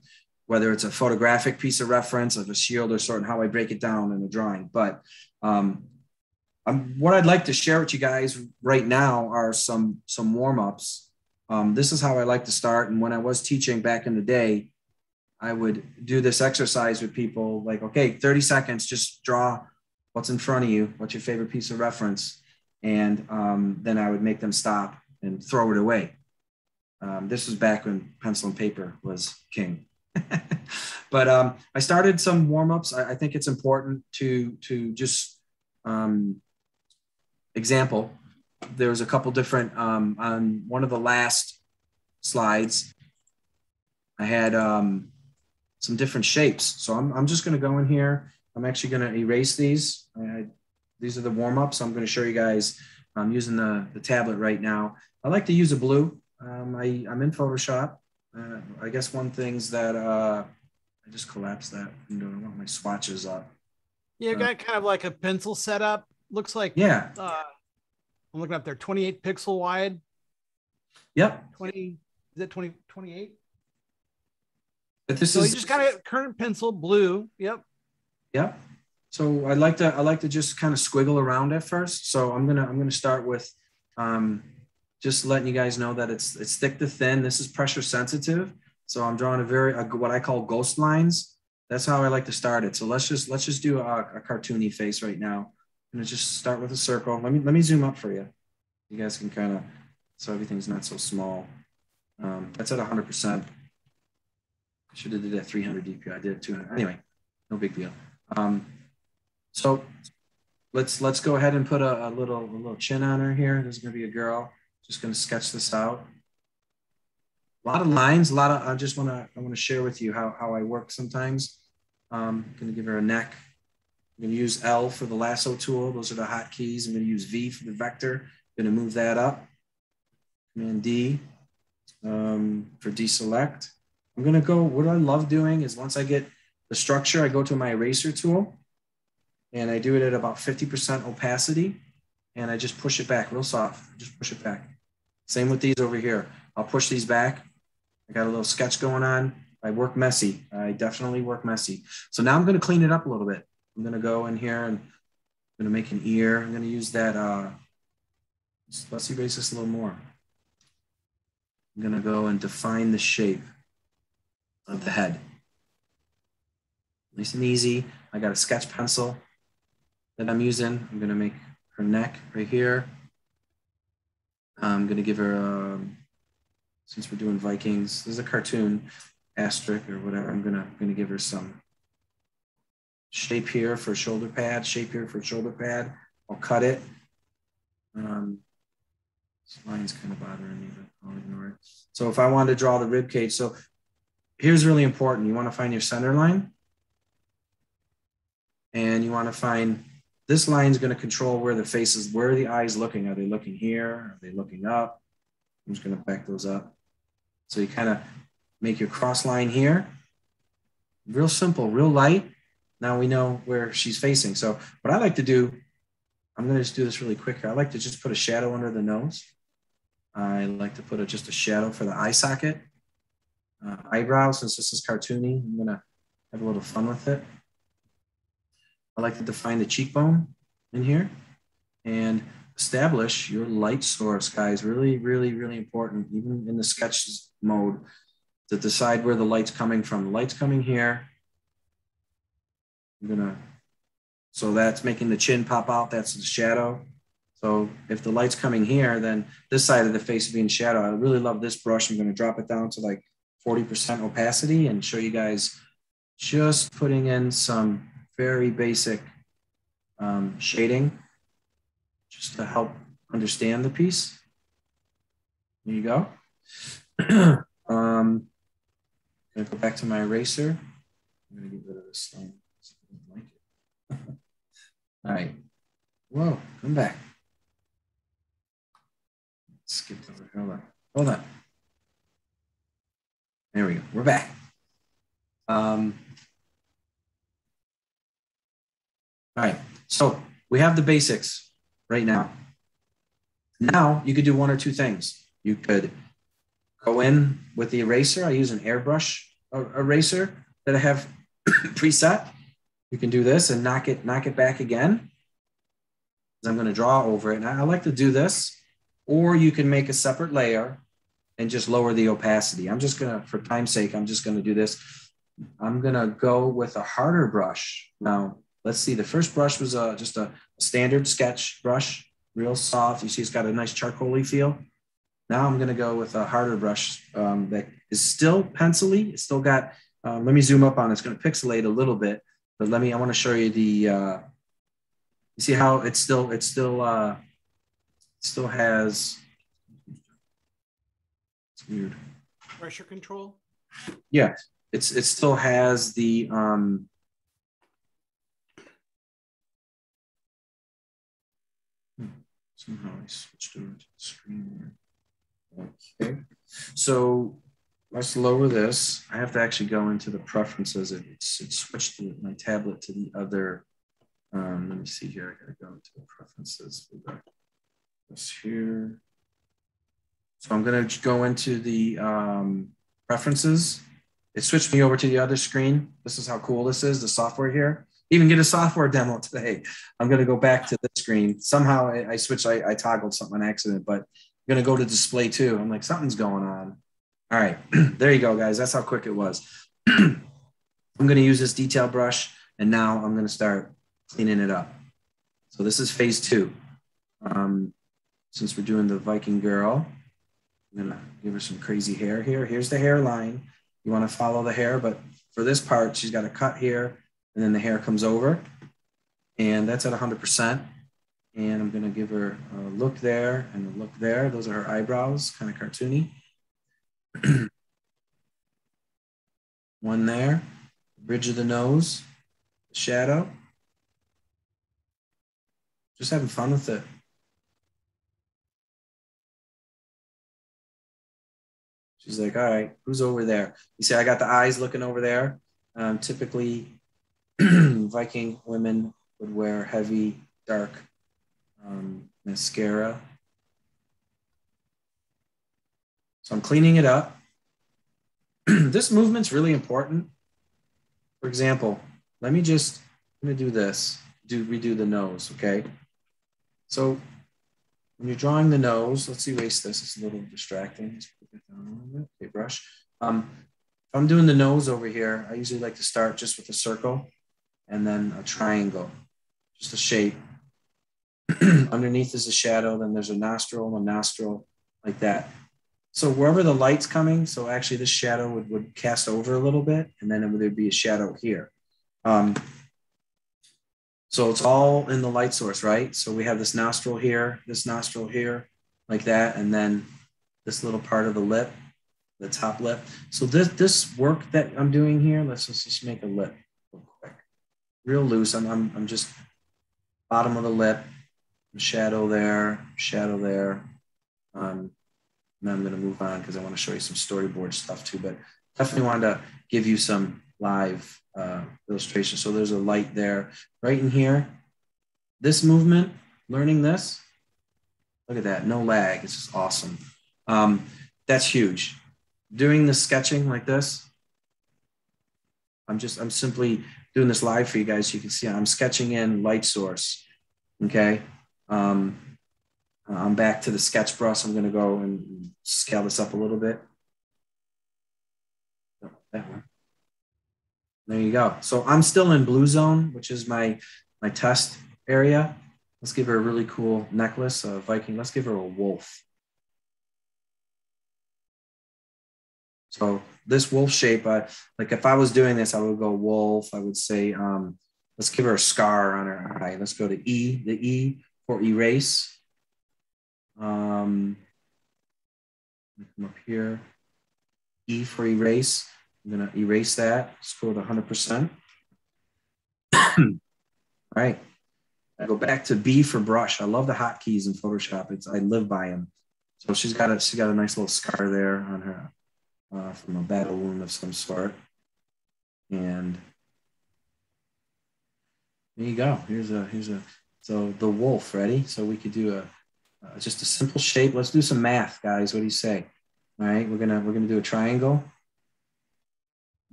whether it's a photographic piece of reference of a shield or sort of how I break it down in the drawing. But um, what I'd like to share with you guys right now are some, some warm-ups. Um, this is how I like to start. And when I was teaching back in the day, I would do this exercise with people like, okay, 30 seconds, just draw what's in front of you, what's your favorite piece of reference, and um, then I would make them stop and throw it away. Um, this was back when pencil and paper was king. but um, I started some warm ups. I, I, think it's important to to just um, example. There was a couple different um, on one of the last slides. I had um, some different shapes. So I'm, I'm just going to go in here. I'm actually going to erase these. I, these are the warm-ups. I'm going to show you guys. I'm using the, the tablet right now. I like to use a blue. Um, I, I'm in Photoshop. Uh, I guess one thing's that uh, I just collapsed that window. I want my swatches up. Yeah, uh, got kind of like a pencil setup. Looks like yeah. Uh, I'm looking up there, 28 pixel wide. Yep. 20 is it 20 28? But this so is you just got a current pencil, blue. Yep. Yep. So I like to I like to just kind of squiggle around at first. So I'm gonna I'm gonna start with um, just letting you guys know that it's it's thick to thin. This is pressure sensitive. So I'm drawing a very a, what I call ghost lines. That's how I like to start it. So let's just let's just do a, a cartoony face right now. I'm gonna just start with a circle. Let me let me zoom up for you. You guys can kind of so everything's not so small. Um, that's at 100 percent. I should have did that 300 DPI. I did it 200. Anyway, no big deal. Um, so let's let's go ahead and put a, a little a little chin on her here. There's to be a girl. Just going to sketch this out. A lot of lines. A lot of. I just want to I want to share with you how how I work sometimes. Um, going to give her a neck. I'm going to use L for the lasso tool. Those are the hotkeys. I'm going to use V for the vector. I'm going to move that up. Command D um, for deselect. I'm going to go, what I love doing is once I get the structure, I go to my eraser tool and I do it at about 50% opacity and I just push it back real soft. Just push it back. Same with these over here. I'll push these back. I got a little sketch going on. I work messy. I definitely work messy. So now I'm going to clean it up a little bit. I'm going to go in here and I'm going to make an ear. I'm going to use that. Uh, let's erase this a little more. I'm going to go and define the shape of the head. Nice and easy. I got a sketch pencil that I'm using. I'm going to make her neck right here. I'm going to give her, um, since we're doing Vikings, this is a cartoon Asterix or whatever. I'm going to, going to give her some shape here for shoulder pad, shape here for shoulder pad. I'll cut it. Um, this line's kind of bothering me, but I'll ignore it. So if I wanted to draw the rib cage, so here's really important. You want to find your center line. And you want to find this line is going to control where the face is, where are the eyes looking? Are they looking here? Are they looking up? I'm just going to back those up. So you kind of make your cross line here. Real simple, real light. Now we know where she's facing. So what I like to do, I'm going to just do this really quick here. I like to just put a shadow under the nose. I like to put a, just a shadow for the eye socket. Uh, eyebrow, since this is cartoony, I'm going to have a little fun with it. I like to define the cheekbone in here and establish your light source, guys. Really, really, really important, even in the sketch mode, to decide where the light's coming from. The light's coming here. I'm gonna, so that's making the chin pop out. That's the shadow. So if the light's coming here, then this side of the face is being shadow. I really love this brush. I'm gonna drop it down to like 40% opacity and show you guys just putting in some very basic um, shading just to help understand the piece. There you go. um, I'm gonna go back to my eraser. I'm gonna get rid of this line. Like it. All right. Whoa, come back. Skipped over. Hold on. Hold on. There we go. We're back. Um, All right. So we have the basics right now. Now you could do one or two things. You could go in with the eraser. I use an airbrush eraser that I have preset. You can do this and knock it, knock it back again. I'm going to draw over it. And I like to do this, or you can make a separate layer and just lower the opacity. I'm just going to, for time's sake, I'm just going to do this. I'm going to go with a harder brush. Now, Let's see, the first brush was uh, just a standard sketch brush, real soft. You see it's got a nice charcoaly feel. Now I'm gonna go with a harder brush um, that is still pencily. It's still got, uh, let me zoom up on it. It's gonna pixelate a little bit, but let me, I wanna show you the, uh, you see how it's still, it's still, uh, still has, it's weird. Pressure control? Yeah, it's, it still has the, um, Somehow I switched over to the screen here. Okay, so let's lower this. I have to actually go into the preferences. It's, it switched my tablet to the other. Um, let me see here. I gotta go into the preferences. This here. So I'm gonna go into the um, preferences. It switched me over to the other screen. This is how cool this is, the software here even get a software demo today. I'm going to go back to the screen. Somehow I, I switched, I, I, toggled something on accident, but I'm going to go to display too. I'm like, something's going on. All right, there you go, guys. That's how quick it was. I'm going to use this detail brush and now I'm going to start cleaning it up. So this is phase two. Um, since we're doing the Viking girl, I'm going to give her some crazy hair here. Here's the hairline. You want to follow the hair, but for this part, she's got a cut here and then the hair comes over and that's at 100%. And I'm gonna give her a look there and a look there. Those are her eyebrows, kind of cartoony. One there, bridge of the nose, the shadow. just having fun with it. She's like, all right, who's over there? You see, I got the eyes looking over there. Um, typically, Viking women would wear heavy, dark um, mascara. So I'm cleaning it up. this movement's really important. For example, let me just, I'm gonna do this, do redo the nose, okay? So when you're drawing the nose, let's erase this, it's a little distracting. Let's put down a little bit, okay, brush. Um, if I'm doing the nose over here, I usually like to start just with a circle and then a triangle, just a shape. Underneath is a shadow, then there's a nostril, a nostril, like that. So wherever the light's coming, so actually this shadow would, would cast over a little bit, and then there'd be a shadow here. Um, so it's all in the light source, right? So we have this nostril here, this nostril here, like that, and then this little part of the lip, the top lip. So this this work that I'm doing here, let's just, just make a lip real loose. I'm, I'm, I'm just bottom of the lip, shadow there, shadow there. Um, and I'm going to move on because I want to show you some storyboard stuff too. But definitely wanted to give you some live uh, illustration. So there's a light there, right in here. This movement, learning this, look at that, no lag. It's just awesome. Um, that's huge. Doing the sketching like this, I'm just, I'm simply doing this live for you guys. You can see I'm sketching in light source. Okay. Um, I'm back to the sketch brush. I'm going to go and scale this up a little bit. Oh, that one. There you go. So I'm still in blue zone, which is my, my test area. Let's give her a really cool necklace, a Viking. Let's give her a wolf. So this wolf shape, like if I was doing this, I would go wolf. I would say, um, let's give her a scar on her eye. Let's go to E, the E for erase. Um, come up here. E for erase. I'm going to erase that. Scroll to 100%. All right. I go back to B for brush. I love the hotkeys in Photoshop. It's I live by them. So she's got a she's got a nice little scar there on her uh, from a battle wound of some sort. And there you go. Here's a here's a so the wolf ready. So we could do a uh, just a simple shape. Let's do some math, guys. What do you say? All right, we're gonna we're gonna do a triangle.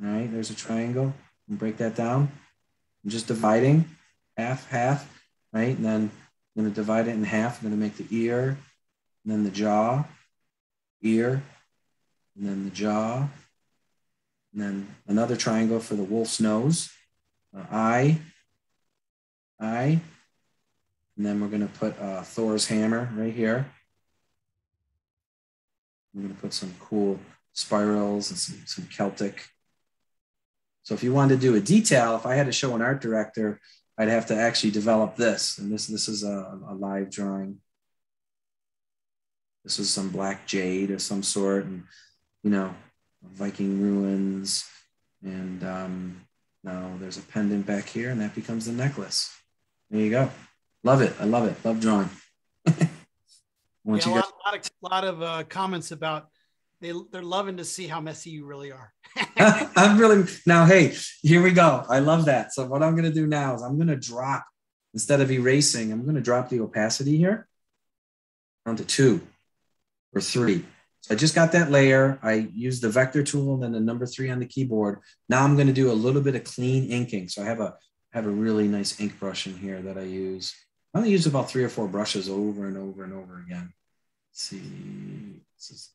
All right, there's a triangle. And break that down. I'm just dividing half, half, right? And then I'm gonna divide it in half. I'm gonna make the ear, and then the jaw, ear, and then the jaw, and then another triangle for the wolf's nose, uh, eye, eye, and then we're going to put uh, Thor's hammer right here. I'm going to put some cool spirals and some, some Celtic. So if you wanted to do a detail, if I had to show an art director, I'd have to actually develop this. And this, this is a, a live drawing. This is some black jade of some sort and, you know, Viking runes. And um, now there's a pendant back here and that becomes the necklace. There you go. Love it. I love it. Love drawing. yeah, a lot, lot, of, lot of uh, comments about they they're loving to see how messy you really are. I'm really now. Hey, here we go. I love that. So what I'm going to do now is I'm going to drop instead of erasing. I'm going to drop the opacity here down to two or three. I just got that layer. I used the vector tool and then the number three on the keyboard. Now I'm going to do a little bit of clean inking. So I have a have a really nice ink brush in here that I use. I only use about three or four brushes over and over and over again. Let's see, this is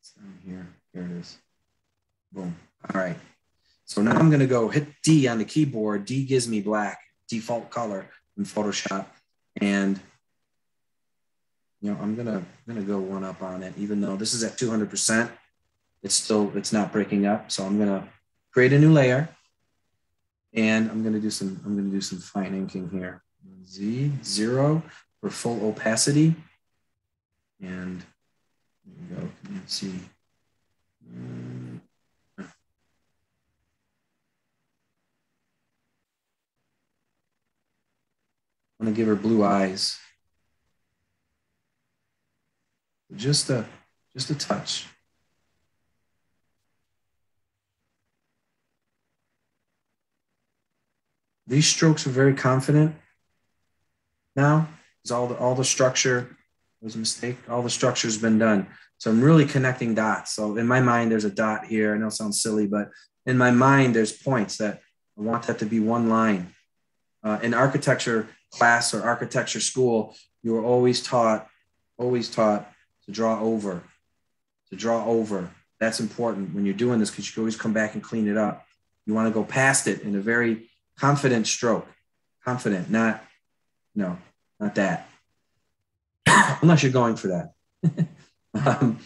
it's down here. Here it is. Boom. All right. So now I'm going to go hit D on the keyboard. D gives me black, default color in Photoshop. And, you know, I'm to, I'm to go one up on it, even though this is at 200%. It's still, it's not breaking up. So I'm to create a new layer. And I'm to do some, I'm to do some fine inking here. Z zero for full opacity. And there we go. Can you see? I'm to give her blue eyes. Just a, just a touch. These strokes are very confident now. Is all the all the structure was a mistake. All the structure's been done. So I'm really connecting dots. So in my mind, there's a dot here. I know it sounds silly, but in my mind, there's points that I want that to be one line. Uh, in architecture class or architecture school, you were always taught, always taught to draw over, to draw over. That's important when you're doing this because you can always come back and clean it up. You want to go past it in a very confident stroke. Confident, not, no, not that. Unless you're going for that. um,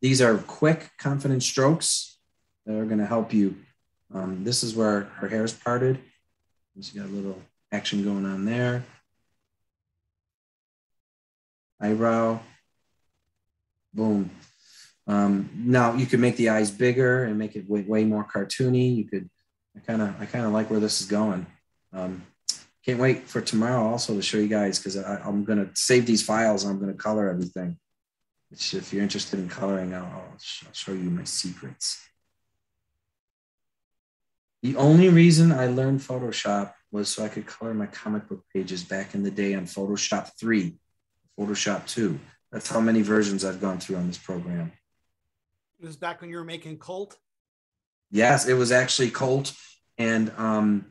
these are quick, confident strokes that are going to help you. Um, this is where her hair is parted. She's got a little action going on there. Eyebrow. Boom. Um, now you could make the eyes bigger and make it way, way more cartoony. You could, I kind of, I kind of like where this is going. Um, can't wait for tomorrow also to show you guys because I'm going to save these files. I'm going to color everything. Which if you're interested in coloring, I'll, I'll show you my secrets. The only reason I learned Photoshop was so I could color my comic book pages back in the day on Photoshop 3, Photoshop 2. That's how many versions I've gone through on this program. It was back when you were making Colt? Yes, it was actually Colt and um,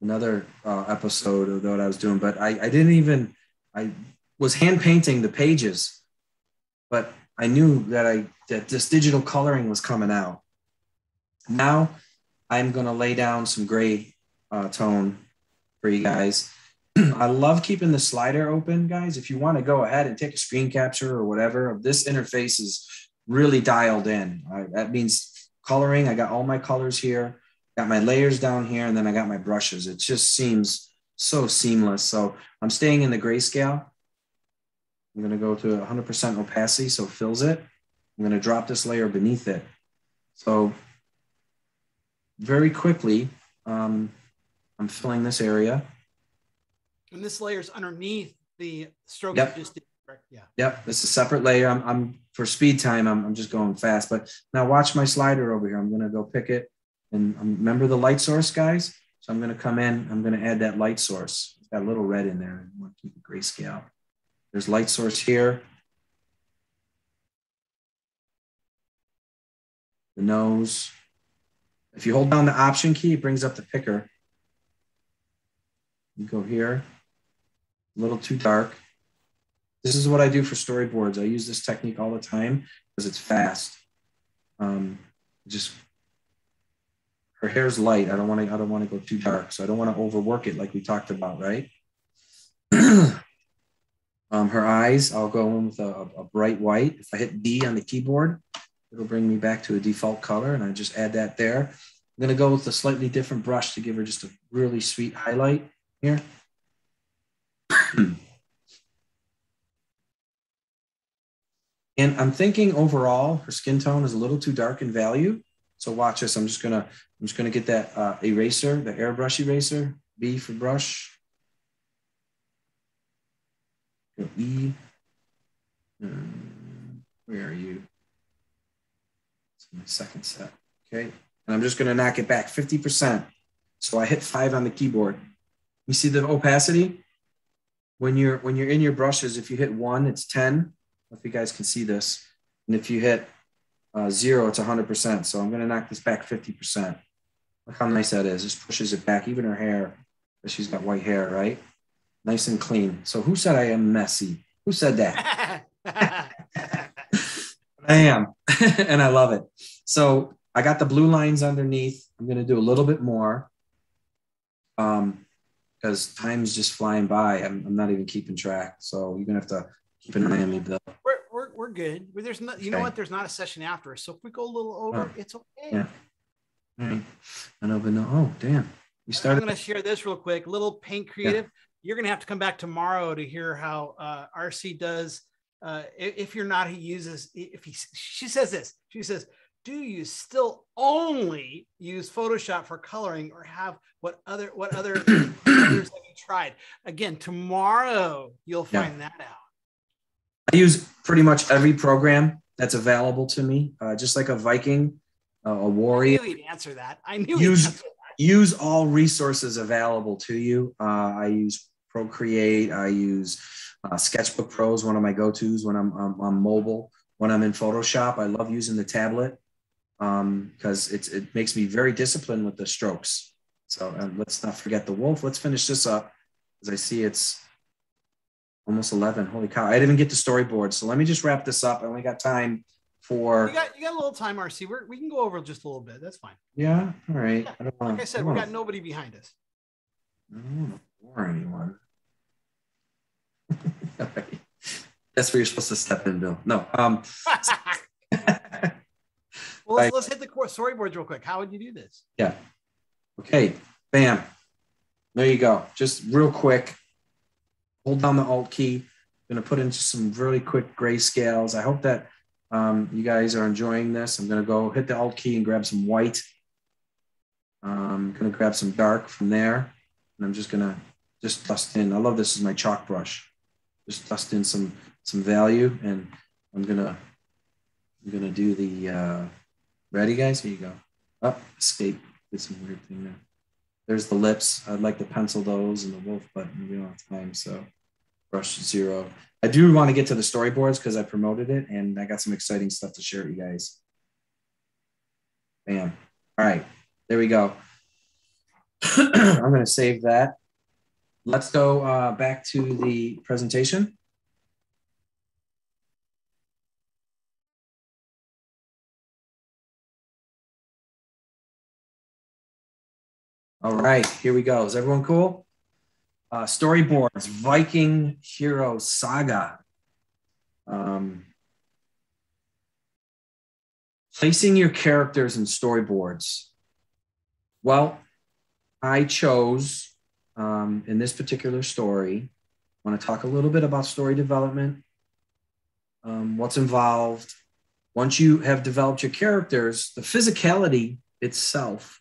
another uh, episode of what I was doing, but I, I didn't even, I was hand painting the pages, but I knew that I, that this digital coloring was coming out. Now I'm going to lay down some gray uh, tone for you guys. I love keeping the slider open, guys. If you want to go ahead and take a screen capture or whatever, this interface is really dialed in. that means coloring. I got all my colors here, got my layers down here, and then I got my brushes. It just seems so seamless. So I'm staying in the grayscale. I'm going to go to 100% opacity, so fills it. I'm going to drop this layer beneath it. So very quickly, um, I'm filling this area. And this layer is underneath the stroke yep. just did, correct? Yeah. Yep. It's a separate layer. I'm, I'm for speed time, I'm, I'm just going fast. But now watch my slider over here. I'm going to go pick it. And um, remember the light source, guys? So I'm going to come in. I'm going to add that light source. It's got a little red in there. I want to keep it grayscale. There's light source here. The nose. If you hold down the option key, it brings up the picker. You go here, a little too dark. This is what I do for storyboards. I use this technique all the time because it's fast. Um, just her hair's light. I don't want to. I don't want to go too dark, so I don't want to overwork it like we talked about, right? um, her eyes. I'll go in with a, a bright white. If I hit D on the keyboard, it'll bring me back to a default color, and I just add that there. I'm gonna go with a slightly different brush to give her just a really sweet highlight here. and I'm thinking overall, her skin tone is a little too dark in value. So watch this. I'm just gonna, I'm just gonna get that uh, eraser, the airbrush eraser, B for brush. Go E. Um, where are you? It's my second set. Okay. And I'm just gonna knock it back 50%. So I hit five on the keyboard. You see the opacity? When you're when you're in your brushes, if you hit one, it's 10. If you guys can see this. And if you hit uh, zero, it's 100%. So I'm going to knock this back 50%. Look how nice that is. This pushes it back. Even her hair, she's got white hair, right? Nice and clean. So who said I am messy? Who said that? I am. and I love it. So I got the blue lines underneath. I'm going to do a little bit more. Um, because time's just flying by. I'm, I'm not even keeping track. So you're gonna have to keep an eye on me, Bill. We're, we're, we're good. There's not, you okay. know what? There's not a session after us. So if we go a little over, oh. it's okay. Yeah. All right. I know, but no. Oh, damn. We started. I'm gonna share this real quick. Little paint creative. Yeah. You're gonna have to come back tomorrow to hear how uh, RC does. Uh, if you're not, he uses. If he, she says this. She says do you still only use Photoshop for coloring or have what other what other years have you tried? Again, tomorrow you'll find yeah. that out. I use pretty much every program that's available to me, uh, just like a Viking, uh, a warrior. I knew he'd answer that. I knew use use all resources available to you. Uh, I use Procreate. I use uh, Sketchbook Pro is one of my go tos when I'm, I'm, I'm mobile. When I'm in Photoshop, I love using the tablet because um, it makes me very disciplined with the strokes. So let's not forget the wolf. Let's finish this up as I see it's almost 11. Holy cow. I didn't even get the storyboard. So let me just wrap this up. I only got time for. You got, you got a little time, RC. We're, we can go over just a little bit. That's fine. Yeah. All right. Yeah. I don't wanna, like I said, we got nobody behind us. I don't want to bore anyone. That's where you're supposed to step in, Bill. No. Um, well, let's, let's hit the storyboards real quick. How would you do this? Yeah. Okay. Bam. There you go. Just real quick. Hold down the Alt key. I'm going to put in some really quick grayscales. I hope that um, you guys are enjoying this. I'm going to go hit the Alt key and grab some white. I'm going to grab some dark from there. And I'm just going to just dust in. I love this is my chalk brush. Just dust in some some value and I'm gonna I'm gonna do the uh, ready guys. Here you go. Up, oh, escape. Did some weird thing there. There's the lips. I'd like to pencil those and the wolf button. We don't have time, so brush zero. I do want to get to the storyboards because I promoted it and I got some exciting stuff to share with you guys. Bam. All right, there we go. I'm going to save that. Let's go uh, back to the presentation. All right, here we go. Is everyone cool? Uh, storyboards, Viking Hero Saga. Um, placing your characters in storyboards. Well, I chose um, in this particular story. I want to talk a little bit about story development, um, what's involved. Once you have developed your characters, the physicality itself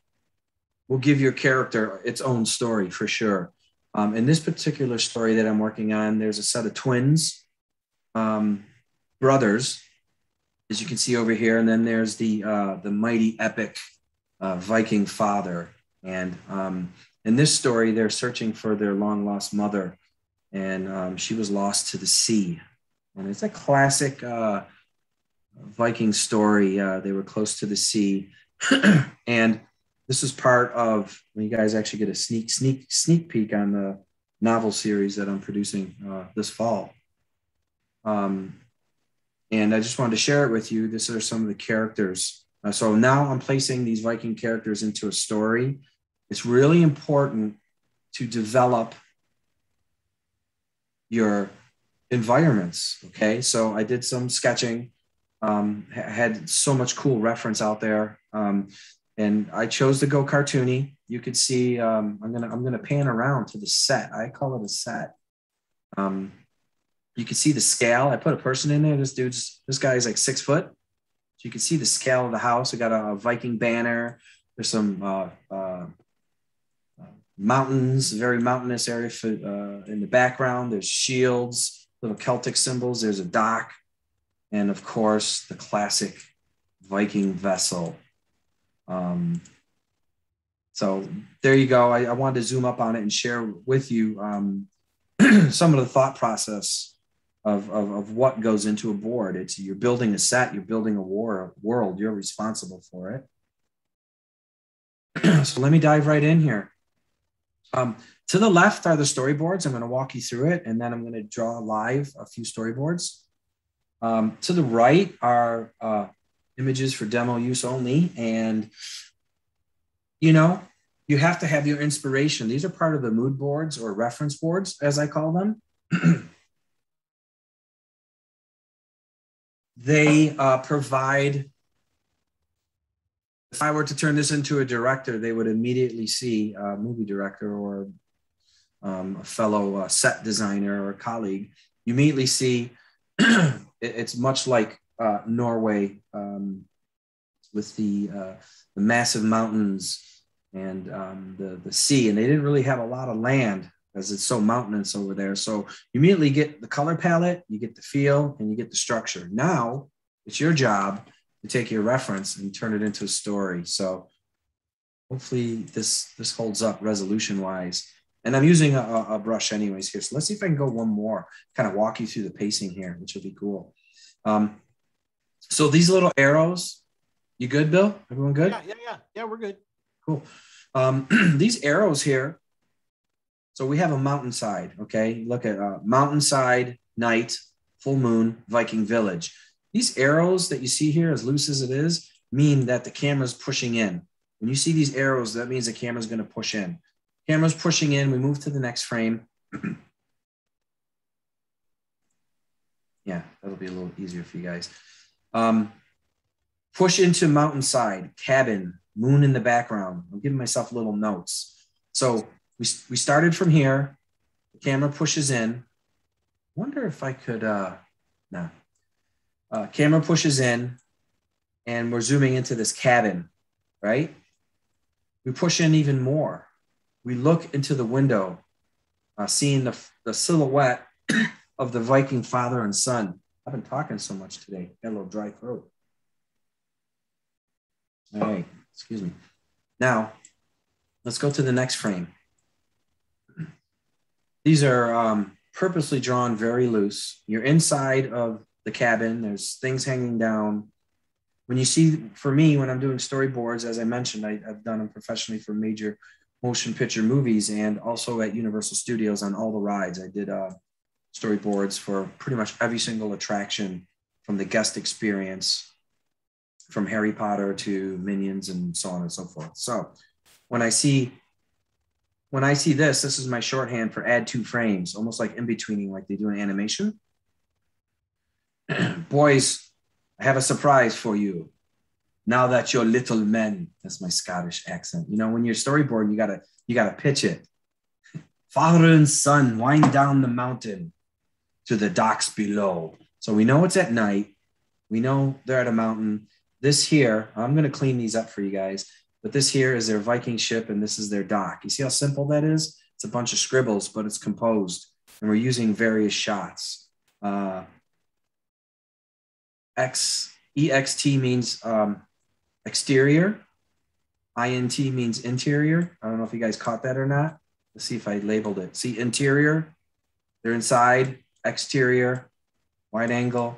will give your character its own story for sure. Um, in this particular story that I'm working on, there's a set of twins, um, brothers, as you can see over here, and then there's the uh, the mighty epic uh, Viking father. And um, in this story, they're searching for their long lost mother, and um, she was lost to the sea. And it's a classic uh, Viking story. Uh, they were close to the sea, and this is part of when you guys actually get a sneak sneak sneak peek on the novel series that I'm producing uh, this fall. Um, and I just wanted to share it with you. These are some of the characters. Uh, so now I'm placing these Viking characters into a story it's really important to develop your environments. Okay. So I did some sketching, um, had so much cool reference out there. Um, and I chose to go cartoony. You could see, um, I'm to, I'm to pan around to the set. I call it a set. Um, you can see the scale. I put a person in there. This dude's, this guy's like six foot. So you can see the scale of the house. I got a, Viking banner. There's some uh, uh, mountains, very mountainous area for, uh, in the background. There's shields, little Celtic symbols. There's a dock, and of course the classic Viking vessel. Um, so there you go. I, I, wanted to zoom up on it and share with you um, some of the thought process of, of, of, what goes into a board. It's you're building a set, you're building a war world, you're responsible for it. so let me dive right in here. Um, to the left are the storyboards. I'm going to walk you through it, and then I'm going to draw live a few storyboards. Um, to the right are uh, images for demo use only, and you know you have to have your inspiration. These are part of the mood boards or reference boards, as I call them. they uh, provide if I were to turn this into a director, they would immediately see a movie director or um, a fellow uh, set designer or colleague. You immediately see it's much like uh, Norway um, with the, uh, the massive mountains and um, the, the sea. And they didn't really have a lot of land as it's so mountainous over there. So you immediately get the color palette, you get the feel, and you get the structure. Now it's your job to take your reference and turn it into a story. So hopefully this this holds up resolution wise. And I'm using a, a, brush anyways here. So let's see if I can go one more, kind of walk you through the pacing here, which will be cool. Um, so these little arrows, you good, Bill? Everyone good? Yeah, yeah, yeah. Yeah, we're good. Cool. Um, these arrows here, so we have a mountainside, okay? Look at uh, mountainside, night, full moon, Viking village. These arrows that you see here, as loose as it is, mean that the camera's pushing in. When you see these arrows, that means the camera's going to push in. Camera's pushing in. We move to the next frame. yeah, that'll be a little easier for you guys. Um, push into mountainside, cabin, moon in the background. I'm giving myself little notes. So we, we started from here. The camera pushes in. Wonder if I could, uh, no. Uh, camera pushes in and we're zooming into this cabin, right? We push in even more. We look into the window, uh, seeing the, the silhouette of the Viking father and son. I've been talking so much today. Got a little dry throat. All right, excuse me. Now, let's go to the next frame. These are um, purposely drawn very loose. You're inside of the cabin. There's things hanging down when you see for me when i'm doing storyboards as i mentioned I, have done them professionally for major motion picture movies and also at universal studios on all the rides i did uh, storyboards for pretty much every single attraction from the guest experience from harry potter to minions and so on and so forth so when i see when i see this this is my shorthand for add two frames almost like in betweening like they do in animation boys I have a surprise for you. Now that you're little men, that's my Scottish accent. You know, when you're storyboarding, you gotta you gotta pitch it. Father and son wind down the mountain to the docks below. So we know it's at night. We know they're at a mountain. This here, I'm gonna clean these up for you guys. But this here is their Viking ship, and this is their dock. You see how simple that is? It's a bunch of scribbles, but it's composed, and we're using various shots. Uh, X EXT means um, exterior. INT means interior. I don't know if you guys caught that or not. Let's see if I labeled it. See interior, they're inside, exterior, wide angle.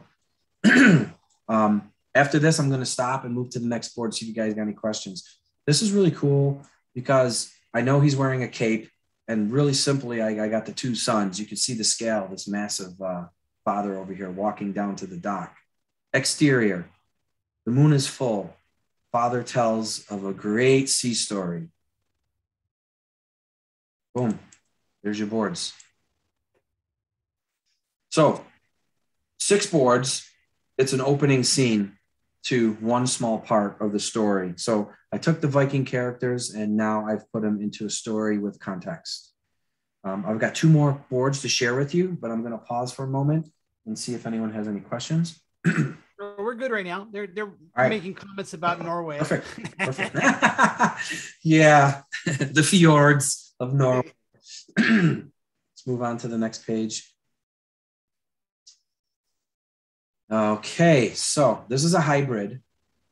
um, after this, I'm going to stop and move to the next board. See if you guys got any questions. This is really cool because I know he's wearing a cape. And really simply, I, I got the two sons. You can see the scale, this massive uh, father over here walking down to the dock. Exterior. The moon is full. Father tells of a great sea story. Boom. There's your boards. So, six boards. It's an opening scene to one small part of the story. So, I took the Viking characters and now I've put them into a story with context. Um, I've got two more boards to share with you, but I'm going to pause for a moment and see if anyone has any questions. we're good right now. They're they're right. making comments about Norway. Perfect. Perfect. yeah, the fjords of Norway. Let's move on to the next page. Okay, so this is a hybrid,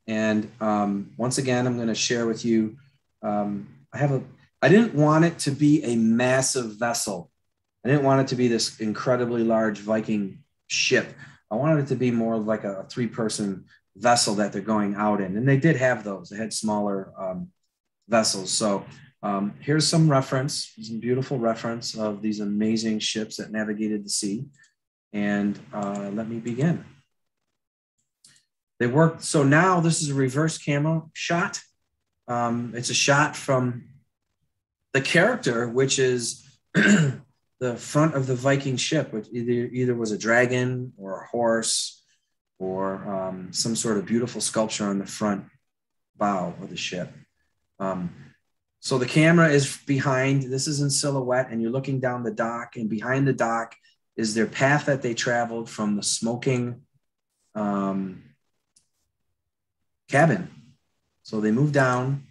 and um, once again, I'm going to share with you. Um, I have a. I didn't want it to be a massive vessel. I didn't want it to be this incredibly large Viking ship. I wanted it to be more of like a three person vessel that they're going out in. And they did have those, they had smaller um, vessels. So um, here's some reference, some beautiful reference of these amazing ships that navigated the sea. And uh, let me begin. They worked, so now this is a reverse camera shot. Um, it's a shot from the character, which is the front of the Viking ship, which either either was a dragon or a horse or um, some sort of beautiful sculpture on the front bow of the ship. Um, so the camera is behind. This is in silhouette, and you're looking down the dock, and behind the dock is their path that they traveled from the smoking um, cabin. So they move down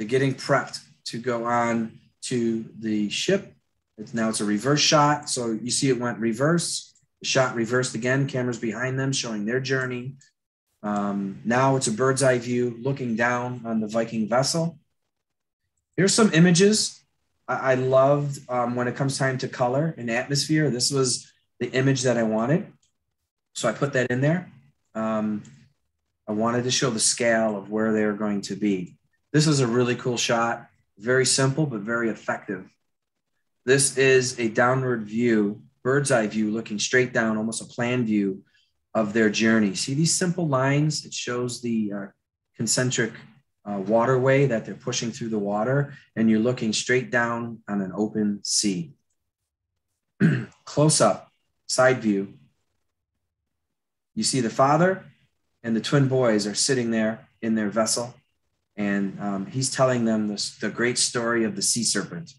They're getting prepped to go on to the ship. It's now it's a reverse shot. So you see it went reverse, the shot reversed again, cameras behind them showing their journey. Um, now it's a bird's eye view looking down on the Viking vessel. Here's some images I, I loved um, when it comes time to color and atmosphere. This was the image that I wanted. So I put that in there. Um, I wanted to show the scale of where they're going to be. This is a really cool shot, very simple, but very effective. This is a downward view, bird's eye view, looking straight down, almost a plan view of their journey. See these simple lines? It shows the uh, concentric uh, waterway that they're pushing through the water, and you're looking straight down on an open sea. Close up, side view. You see the father and the twin boys are sitting there in their vessel, and um, he's telling them this, the great story of the sea serpent.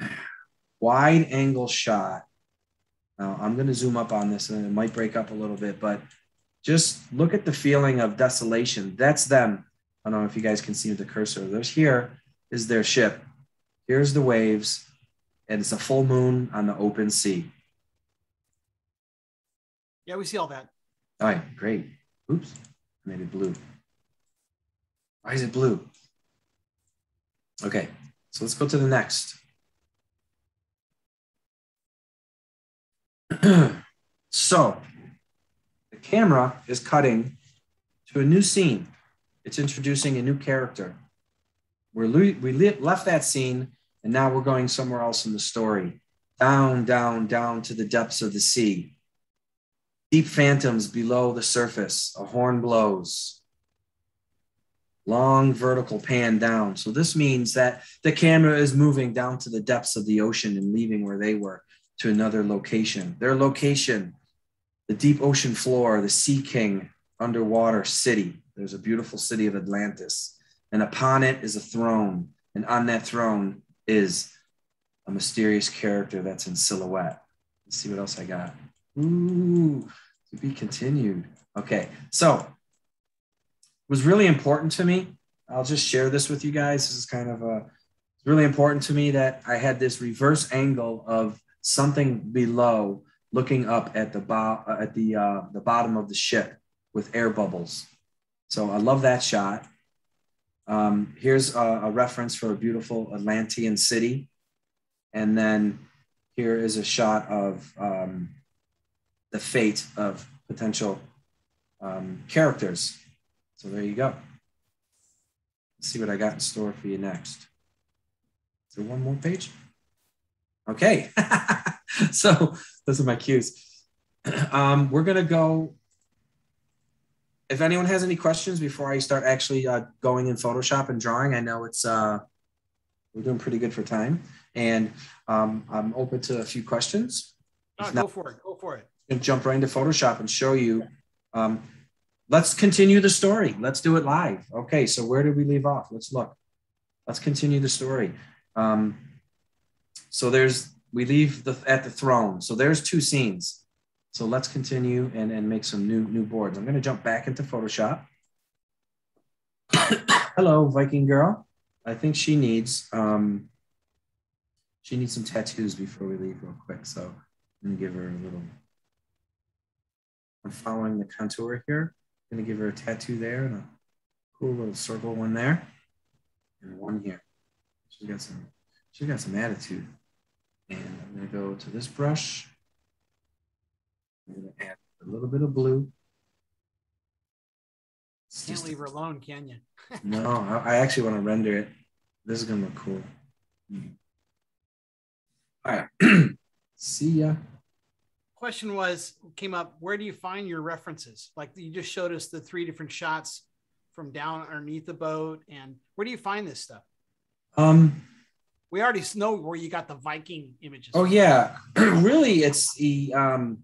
Wide angle shot. Now, I'm going to zoom up on this and it might break up a little bit, but just look at the feeling of desolation. That's them. I don't know if you guys can see the cursor. There's here is their ship. Here's the waves, and it's a full moon on the open sea. Yeah, we see all that. All right, great. Oops, I made it blue. Why is it blue? Okay, so let's go to the next. so the camera is cutting to a new scene. It's introducing a new character. We're we left that scene and now we're going somewhere else in the story. Down, down, down to the depths of the sea. Deep phantoms below the surface. A horn blows. Long vertical pan down. So this means that the camera is moving down to the depths of the ocean and leaving where they were to another location. Their location the deep ocean floor, the Sea King underwater city. There's a beautiful city of Atlantis. And upon it is a throne. And on that throne is a mysterious character that's in silhouette. Let's see what else I got. Ooh, to be continued. Okay, so it was really important to me. I'll just share this with you guys. This is kind of a really important to me that I had this reverse angle of something below looking up at the bo- uh, at the uh, the bottom of the ship with air bubbles. So I love that shot. Um, here's a, a, reference for a beautiful Atlantean city, and then here is a shot of um, the fate of potential um, characters. So there you go. Let's see what I got in store for you next. Is there one more page? Okay. so those are my cues. Um, we're gonna go. If anyone has any questions before I start actually uh, going in Photoshop and drawing, I know it's uh, we're doing pretty good for time, and um, I'm open to a few questions. No, go for it. Go for it. Jump right into Photoshop and show you. Um, let's continue the story. Let's do it live. Okay, so where did we leave off? Let's look. Let's continue the story. Um, so there's we leave the, at the throne. So there's two scenes. So let's continue and, and make some new, new boards. I'm going to jump back into Photoshop. Hello, Viking girl. I think she needs, um, she needs some tattoos before we leave real quick. So I'm to give her a little, I'm following the contour here. I'm going to give her a tattoo there and a cool little circle one there and one here. She's got some, she's got some attitude. And I'm going to go to this brush. I'm going to add a little bit of blue. Can't leave her alone, can you? no, I, I, actually want to render it. This is going to look cool. Hmm. All right. See ya. Question was came up. Where do you find your references? Like you just showed us the three different shots from down underneath the boat, and where do you find this stuff? Um, we already know where you got the Viking images. Oh yeah, really, it's the um,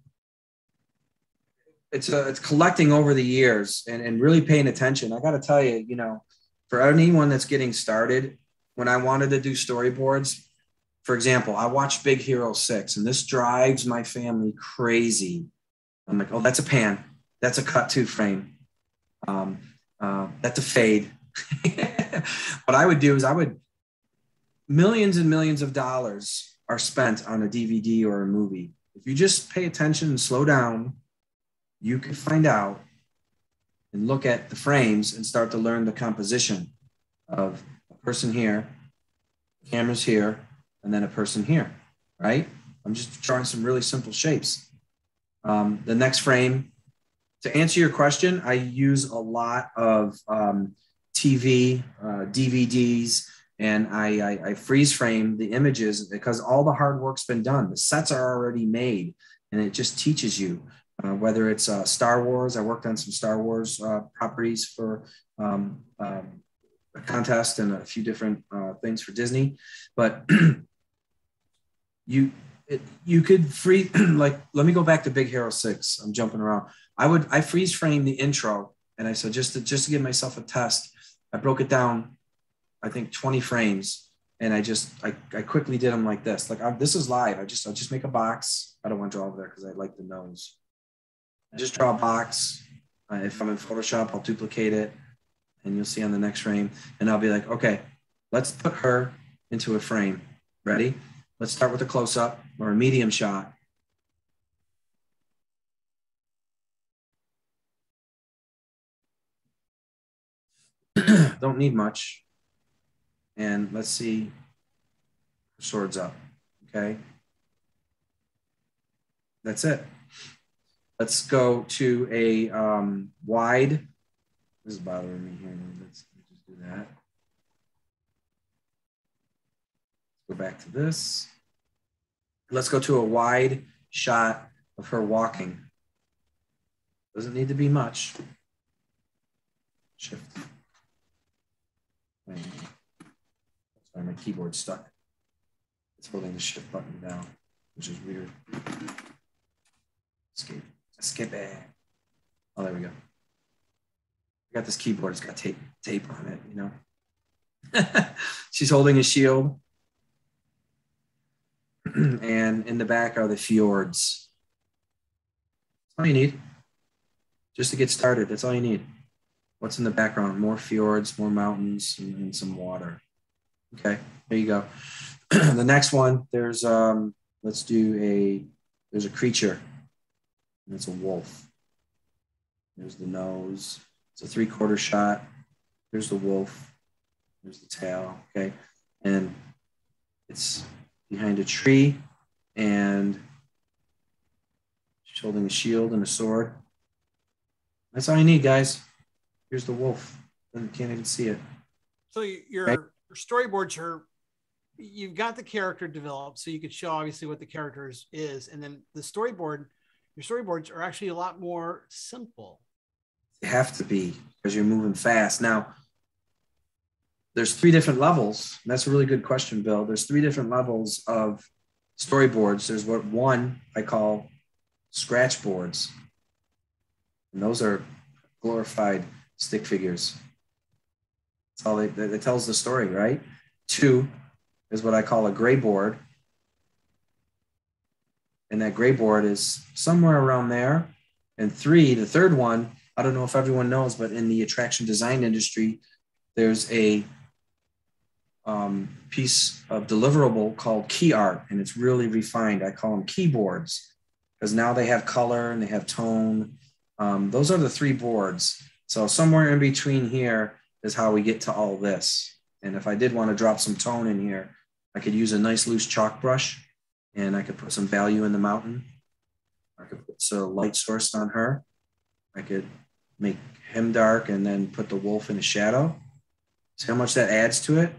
it's a, it's collecting over the years and, and really paying attention. I got to tell you, you know, for anyone that's getting started, when I wanted to do storyboards, for example, I watch Big Hero Six, and this drives my family crazy. I'm like, oh, that's a pan, that's a cut to frame, um, uh, that's a fade. what I would do is I would millions and millions of dollars are spent on a DVD or a movie. If you just pay attention and slow down, you can find out and look at the frames and start to learn the composition of a person here, cameras here, and then a person here, right? I'm just drawing some really simple shapes. Um, the next frame, to answer your question, I use a lot of um, TV, uh, DVDs, and I, I, I, freeze frame the images because all the hard work's been done. The sets are already made, and it just teaches you. Uh, whether it's uh, Star Wars, I worked on some Star Wars uh, properties for um, um a contest and a few different uh, things for Disney, but you it, you could freeze like let me go back to Big Hero Six. I'm jumping around. I would I freeze frame the intro, and I said just to just to give myself a test. I broke it down, I think 20 frames, and I just I, I quickly did them like this. Like I'm, this is live. I just I just make a box. I don't want to draw over there because I like the nose. I just draw a box. Uh, if I'm in Photoshop, I'll duplicate it, and you'll see on the next frame. And I'll be like, okay, let's put her into a frame. Ready? Let's start with a close up or a medium shot. Don't need much. And let's see, swords up, okay? That's it. Let's go to a um, wide. This is bothering me here. Let's just do that. Let's go back to this. Let's go to a wide shot of her walking. Doesn't need to be much. Shift. Sorry, my keyboard's stuck. It's holding the shift button down, which is weird. Escape. Escape. Oh, there we go. I got this keyboard. It's got tape tape on it, you know. She's holding a shield. and in the back are the fjords. That's all you need. Just to get started, that's all you need. What's in the background? More fjords, more mountains, and, and some water. Okay, there you go. the next one, there's um, let's do a there's a creature, and it's a wolf. There's the nose. It's a three quarter shot. There's the wolf. There's the tail. Okay, and it's behind a tree, and she's holding a shield and a sword. That's all you need, guys. Here's the wolf. You can't even see it. So your, right? your storyboards are you've got the character developed, so you could show obviously what the character is, and then the storyboard, your storyboards are actually a lot more simple. They have to be because you're moving fast. Now, there's three different levels. that's a really good question, Bill. There's three different levels of storyboards. There's what one I call scratch boards. And those are glorified stick figures. That's all they, that tells the story, right? Two is what I call a gray board. And that gray board is somewhere around there. And three, the third one, I don't know if everyone knows, but in the attraction design industry, there's a um, piece of deliverable called key art, and it's really refined. I call them keyboards because now they have color and they have tone. Um, those are the three boards. So somewhere in between here is how we get to all this. And if I did want to drop some tone in here, I could use a nice loose chalk brush and I could put some value in the mountain. I could put a light source on her. I could make him dark and then put the wolf in a shadow. See how much that adds to it?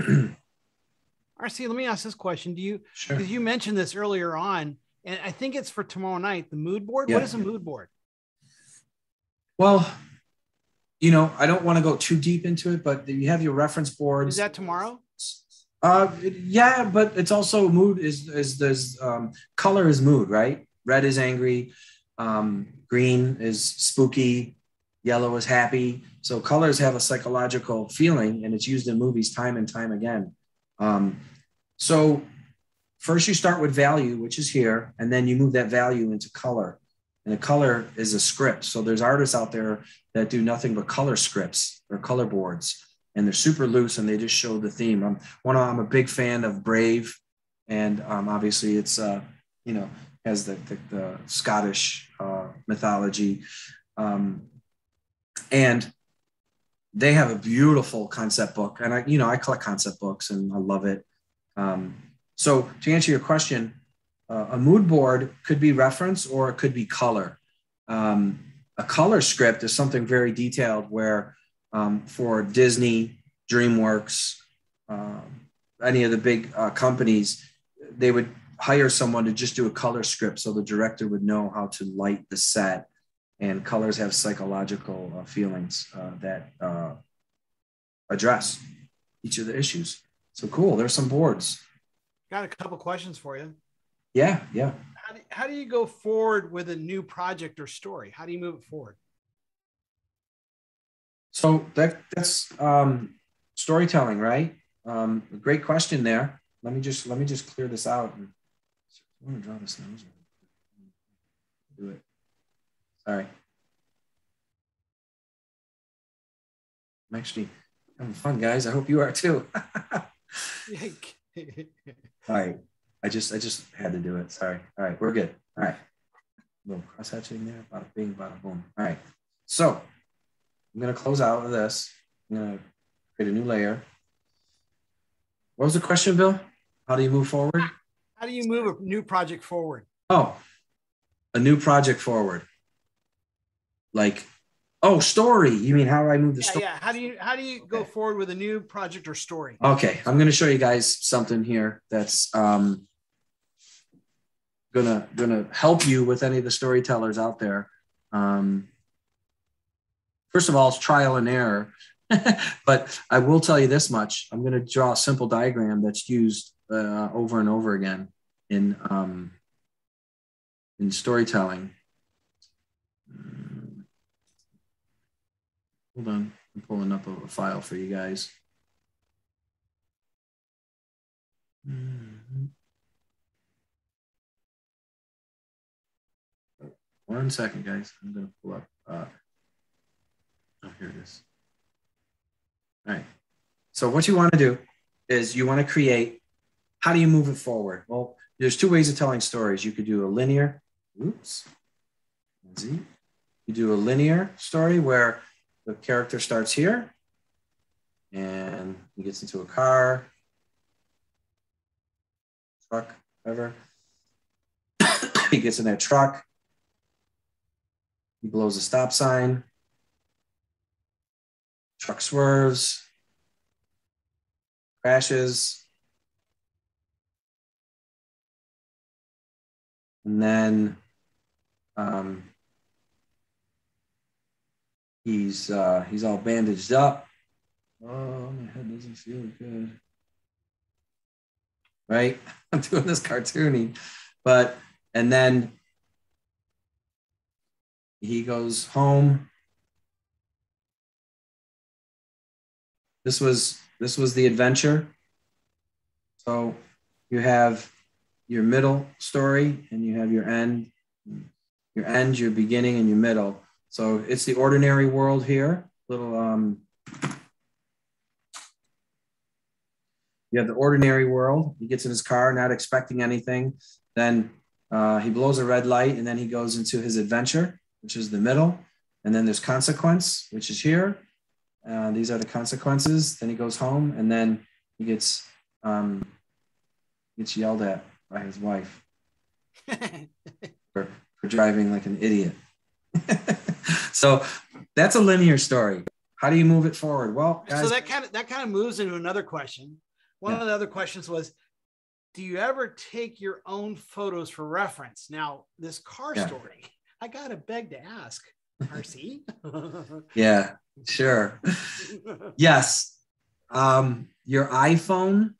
RC, let me ask this question. Do you, sure. because you mentioned this earlier on, and I think it's for tomorrow night, the mood board. Yeah. What is a mood board? Well, you know, I don't want to go too deep into it, but you have your reference boards. Is that tomorrow? Uh, yeah, but it's also mood is is there's um, color is mood, right? Red is angry, um, green is spooky, yellow is happy. So colors have a psychological feeling, and it's used in movies time and time again. Um, so first you start with value, which is here, and then you move that value into color. and the color is a script. So there's artists out there that do nothing but color scripts or color boards, and they're super loose and they just show the theme. I'm one. I'm a big fan of Brave, and um, obviously it's uh, you know has the the, the Scottish uh, mythology, um, and they have a beautiful concept book. And I you know I collect concept books and I love it. Um, so to answer your question, uh, a mood board could be reference or it could be color. Um, a color script is something very detailed where um, for Disney, DreamWorks, uh, any of the big uh, companies, they would hire someone to just do a color script so the director would know how to light the set. And colors have psychological uh, feelings uh, that uh, address each of the issues. So cool. There's some boards. Got a couple questions for you. Yeah, yeah. How do, how do you go forward with a new project or story? How do you move it forward? So that that's um, storytelling, right? Um, great question there. Let me just let me just clear this out. And, I want to draw this nose. Do it. Sorry. I'm actually having fun, guys. I hope you are too. Yikes. All right. I just I just had to do it. Sorry. All right, we're good. All right. A little cross hatching there. Bada bing, bada boom. All right. So I'm gonna close out with this. I'm gonna create a new layer. What was the question, Bill? How do you move forward? How do you move a new project forward? Oh, a new project forward. Like, oh, story. You mean how do I move the yeah, story? Yeah. How do you how do you go forward with a new project or story? Okay, I'm gonna show you guys something here that's um gonna gonna help you with any of the storytellers out there. Um, first of all, it's trial and error. but I will tell you this much: I'm going to draw a simple diagram that's used uh, over and over again in um, in storytelling. Um, hold on, I'm pulling up a, file for you guys. Mm-hmm. One second, guys. I'm going to pull up. Uh, oh, here it is. All right. So what you want to do is you want to create, how do you move it forward? Well, there's two ways of telling stories. You could do a linear, oops, Z. You do a linear story where the character starts here and he gets into a car, truck, whatever. he gets in that truck he blows a stop sign. Truck swerves, crashes. And then um, he's uh, he's all bandaged up. Oh, my head doesn't feel good. Right? I'm doing this cartoony, but and then he goes home. This was this was the adventure. So you have your middle story and you have your end, your end, your beginning, and your middle. So it's the ordinary world here. Little um you have the ordinary world. He gets in his car, not expecting anything. Then uh, he blows a red light, and then he goes into his adventure which is the middle. And then there's consequence, which is here. Uh, these are the consequences. Then he goes home and then he gets um, gets yelled at by his wife for, for driving like an idiot. so that's a linear story. How do you move it forward? Well, guys, so that kind of that kind of moves into another question. One yeah. of the other questions was, do you ever take your own photos for reference? Now, this car yeah. story I gotta beg to ask, RC. yeah, sure. yes. Um, your iPhone,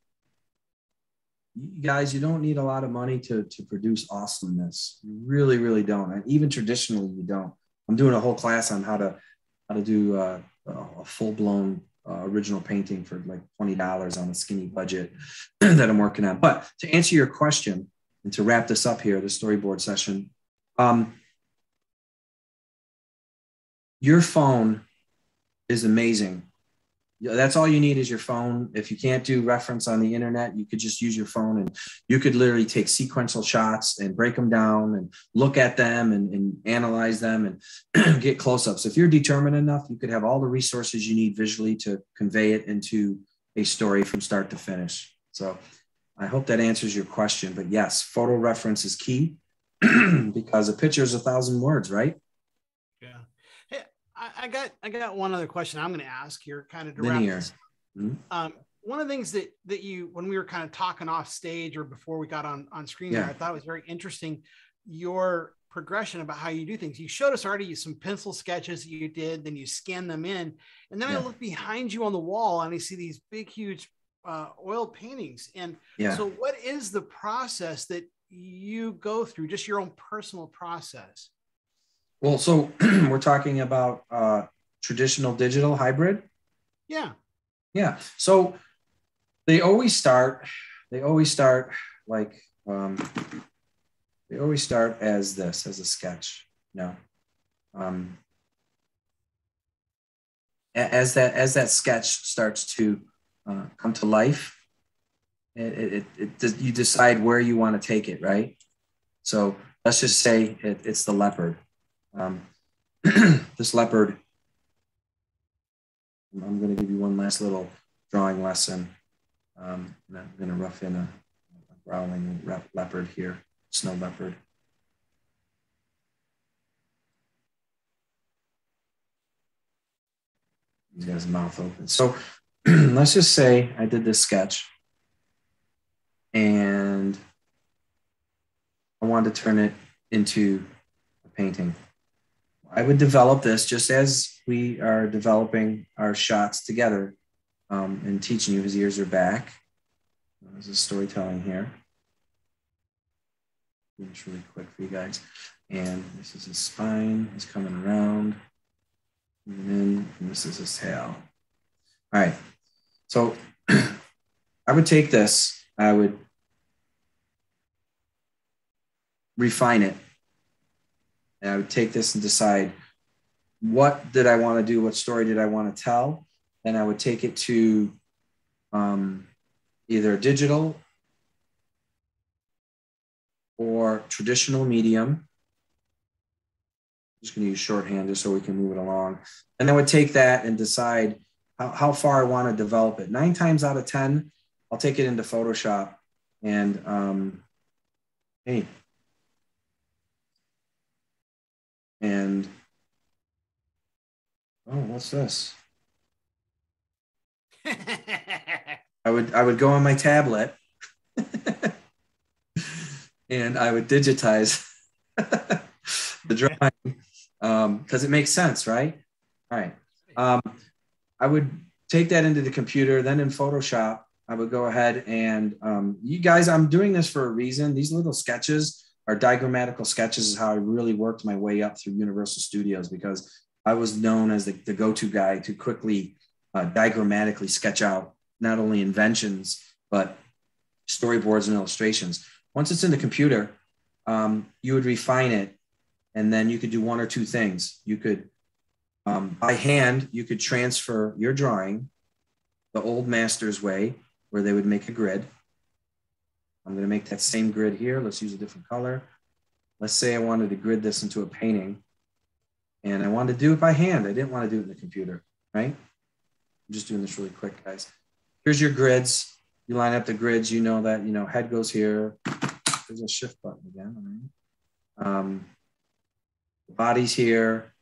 you guys, you don't need a lot of money to, to produce awesomeness. You really, really don't. And even traditionally, you don't. I'm doing a whole class on how to how to do uh, a full blown uh, original painting for like twenty dollars on a skinny budget that I'm working on. But to answer your question and to wrap this up here, the storyboard session, um, your phone is amazing. That's all you need is your phone. If you can't do reference on the internet, you could just use your phone and you could literally take sequential shots and break them down and look at them and, and analyze them and get close ups. If you're determined enough, you could have all the resources you need visually to convey it into a story from start to finish. So I hope that answers your question. But yes, photo reference is key because a picture is a thousand words, right? I, got I got one other question I'm going to ask here, kind of to Linear. Mm-hmm. Um, one of the things that that you when we were kind of talking off stage or before we got on on screen, yeah. there, I thought was very interesting. Your progression about how you do things. You showed us already some pencil sketches that you did, then you scan them in, and then yeah. I look behind you on the wall and I see these big, huge uh, oil paintings. And yeah. so, what is the process that you go through? Just your own personal process. Well, so we're talking about uh, traditional digital hybrid. Yeah. Yeah. So they always start. They always start like um, they always start as this, as a sketch. You know, um, as that as that sketch starts to uh, come to life, it, it, it, you decide where you want to take it, right? So let's just say it, it's the leopard um, this leopard, I'm going to give you one last little drawing lesson. Um, I'm going to rough in a, a growling leopard here, snow leopard. He's got his mouth open. So let's just say I did this sketch and I wanted to turn it into a painting. I would develop this just as we are developing our shots together um, and teaching you. His ears are back. This is storytelling here. It's really quick for you guys. And this is his spine. He's coming around. And then and this is his tail. All right. So I would take this, I would refine it and I would take this and decide what did I want to do? What story did I want to tell? and I would take it to um, either digital or traditional medium. I'm just going to use shorthand just so we can move it along. And I would take that and decide how, how far I want to develop it. Nine times out of 10, I'll take it into Photoshop and um, hey, and oh, what's this? I would I would go on my tablet and I would digitize the drawing because um, it makes sense, right? All right. Um, I would take that into the computer. Then in Photoshop, I would go ahead and um, you guys, I'm doing this for a reason. These little sketches our diagrammatical sketches is how I really worked my way up through Universal Studios because I was known as the, the go-to guy to quickly uh, diagrammatically sketch out not only inventions but storyboards and illustrations. Once it's in the computer, um, you would refine it, and then you could do one or two things. You could, um, by hand, you could transfer your drawing the old master's way, where they would make a grid I'm going to make that same grid here. Let's use a different color. Let's say I wanted to grid this into a painting and I wanted to do it by hand. I didn't want to do it in the computer, right? I'm just doing this really quick, guys. Here's your grids. You line up the grids. You know that, you know, head goes here. There's a shift button again. Um, body's here,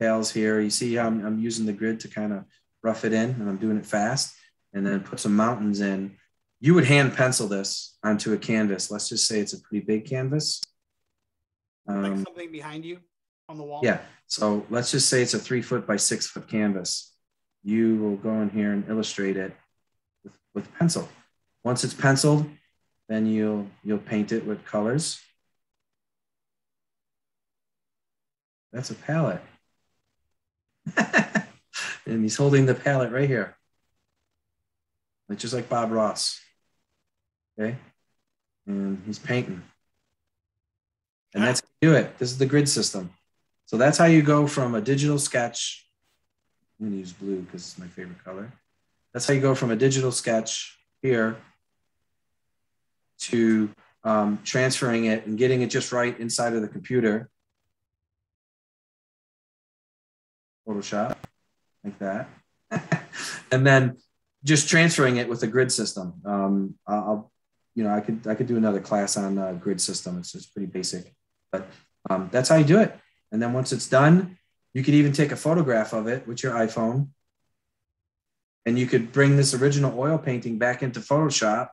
tail's here. You see how I'm, I'm using the grid to kind of rough it in and I'm doing it fast and then put some mountains in you would hand pencil this onto a canvas. Let's just say it's a pretty big canvas. Um, like something behind you on the wall. Yeah. So let's just say it's a three foot by six foot canvas. You will go in here and illustrate it with, with pencil. Once it's penciled, then you'll you'll paint it with colors. That's a palette. and he's holding the palette right here. Like just like Bob Ross. Okay. And he's painting. And that's do it. This is the grid system. So that's how you go from a digital sketch. I'm going to use blue because it's my favorite color. That's how you go from a digital sketch here to um, transferring it and getting it just right inside of the computer. Photoshop, like that. and then just transferring it with a grid system. Um, I'll, you know, I could I could do another class on uh, grid system. It's just pretty basic, but um, that's how you do it. And then once it's done, you could even take a photograph of it with your iPhone, and you could bring this original oil painting back into Photoshop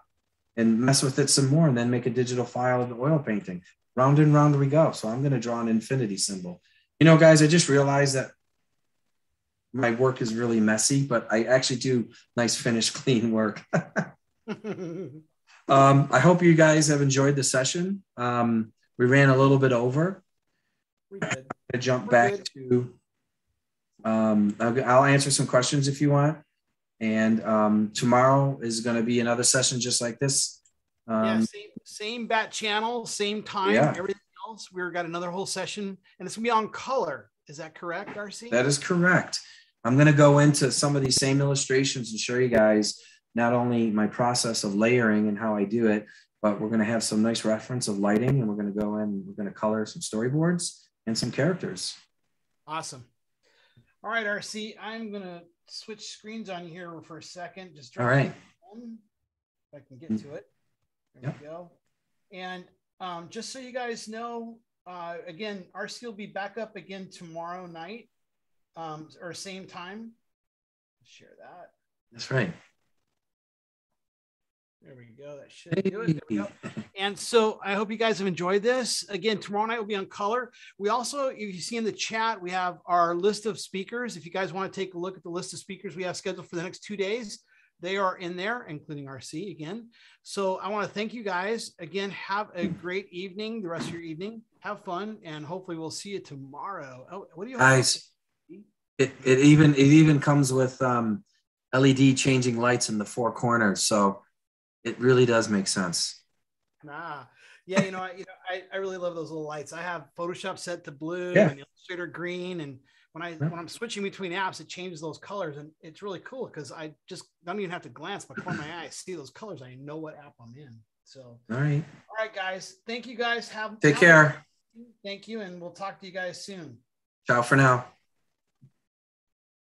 and mess with it some more, and then make a digital file of the oil painting. Round and round we go. So I'm going to draw an infinity symbol. You know, guys, I just realized that my work is really messy, but I actually do nice finished, clean work. um, I hope you guys have enjoyed the session. Um, we ran a little bit over. We did. to jump back to. Um, I'll, I'll, answer some questions if you want, and um, tomorrow is going to be another session just like this. yeah, um, same same bat channel, same time. Yeah. Everything else, we've got another whole session, and it's gonna be on color. Is that correct, RC? That is correct. I'm going to go into some of these same illustrations and show you guys not only my process of layering and how I do it, but we're going to have some nice reference of lighting and we're going to go in, we're going to color some storyboards and some characters. Awesome. All right, RC, I'm going to switch screens on here for a second. Just All right. If I can get to it. There yep. we go. And um, just so you guys know, uh, again, RC will be back up again tomorrow night um, or same time. Share that. That's right. There we go. That should do it. There we go. And so I hope you guys have enjoyed this. Again, tomorrow night will be on color. We also, if you see in the chat, we have our list of speakers. If you guys want to take a look at the list of speakers we have scheduled for the next two days, they are in there, including RC again. So I want to thank you guys again. Have a great evening, the rest of your evening. Have fun, and hopefully we'll see you tomorrow. Oh, what do you guys? It, it even it even comes with um, LED changing lights in the four corners, so it really does make sense. Nah, yeah, you know, I, you know, I, I really love those little lights. I have Photoshop set to blue yeah. and Illustrator green, and when I when I'm switching between apps, it changes those colors, and it's really cool because I just don't even have to glance, but before my eyes see those colors, I know what app I'm in. So, all right, all right, guys, thank you guys. Have take have care. Thank you, and we'll talk to you guys soon. Ciao for now.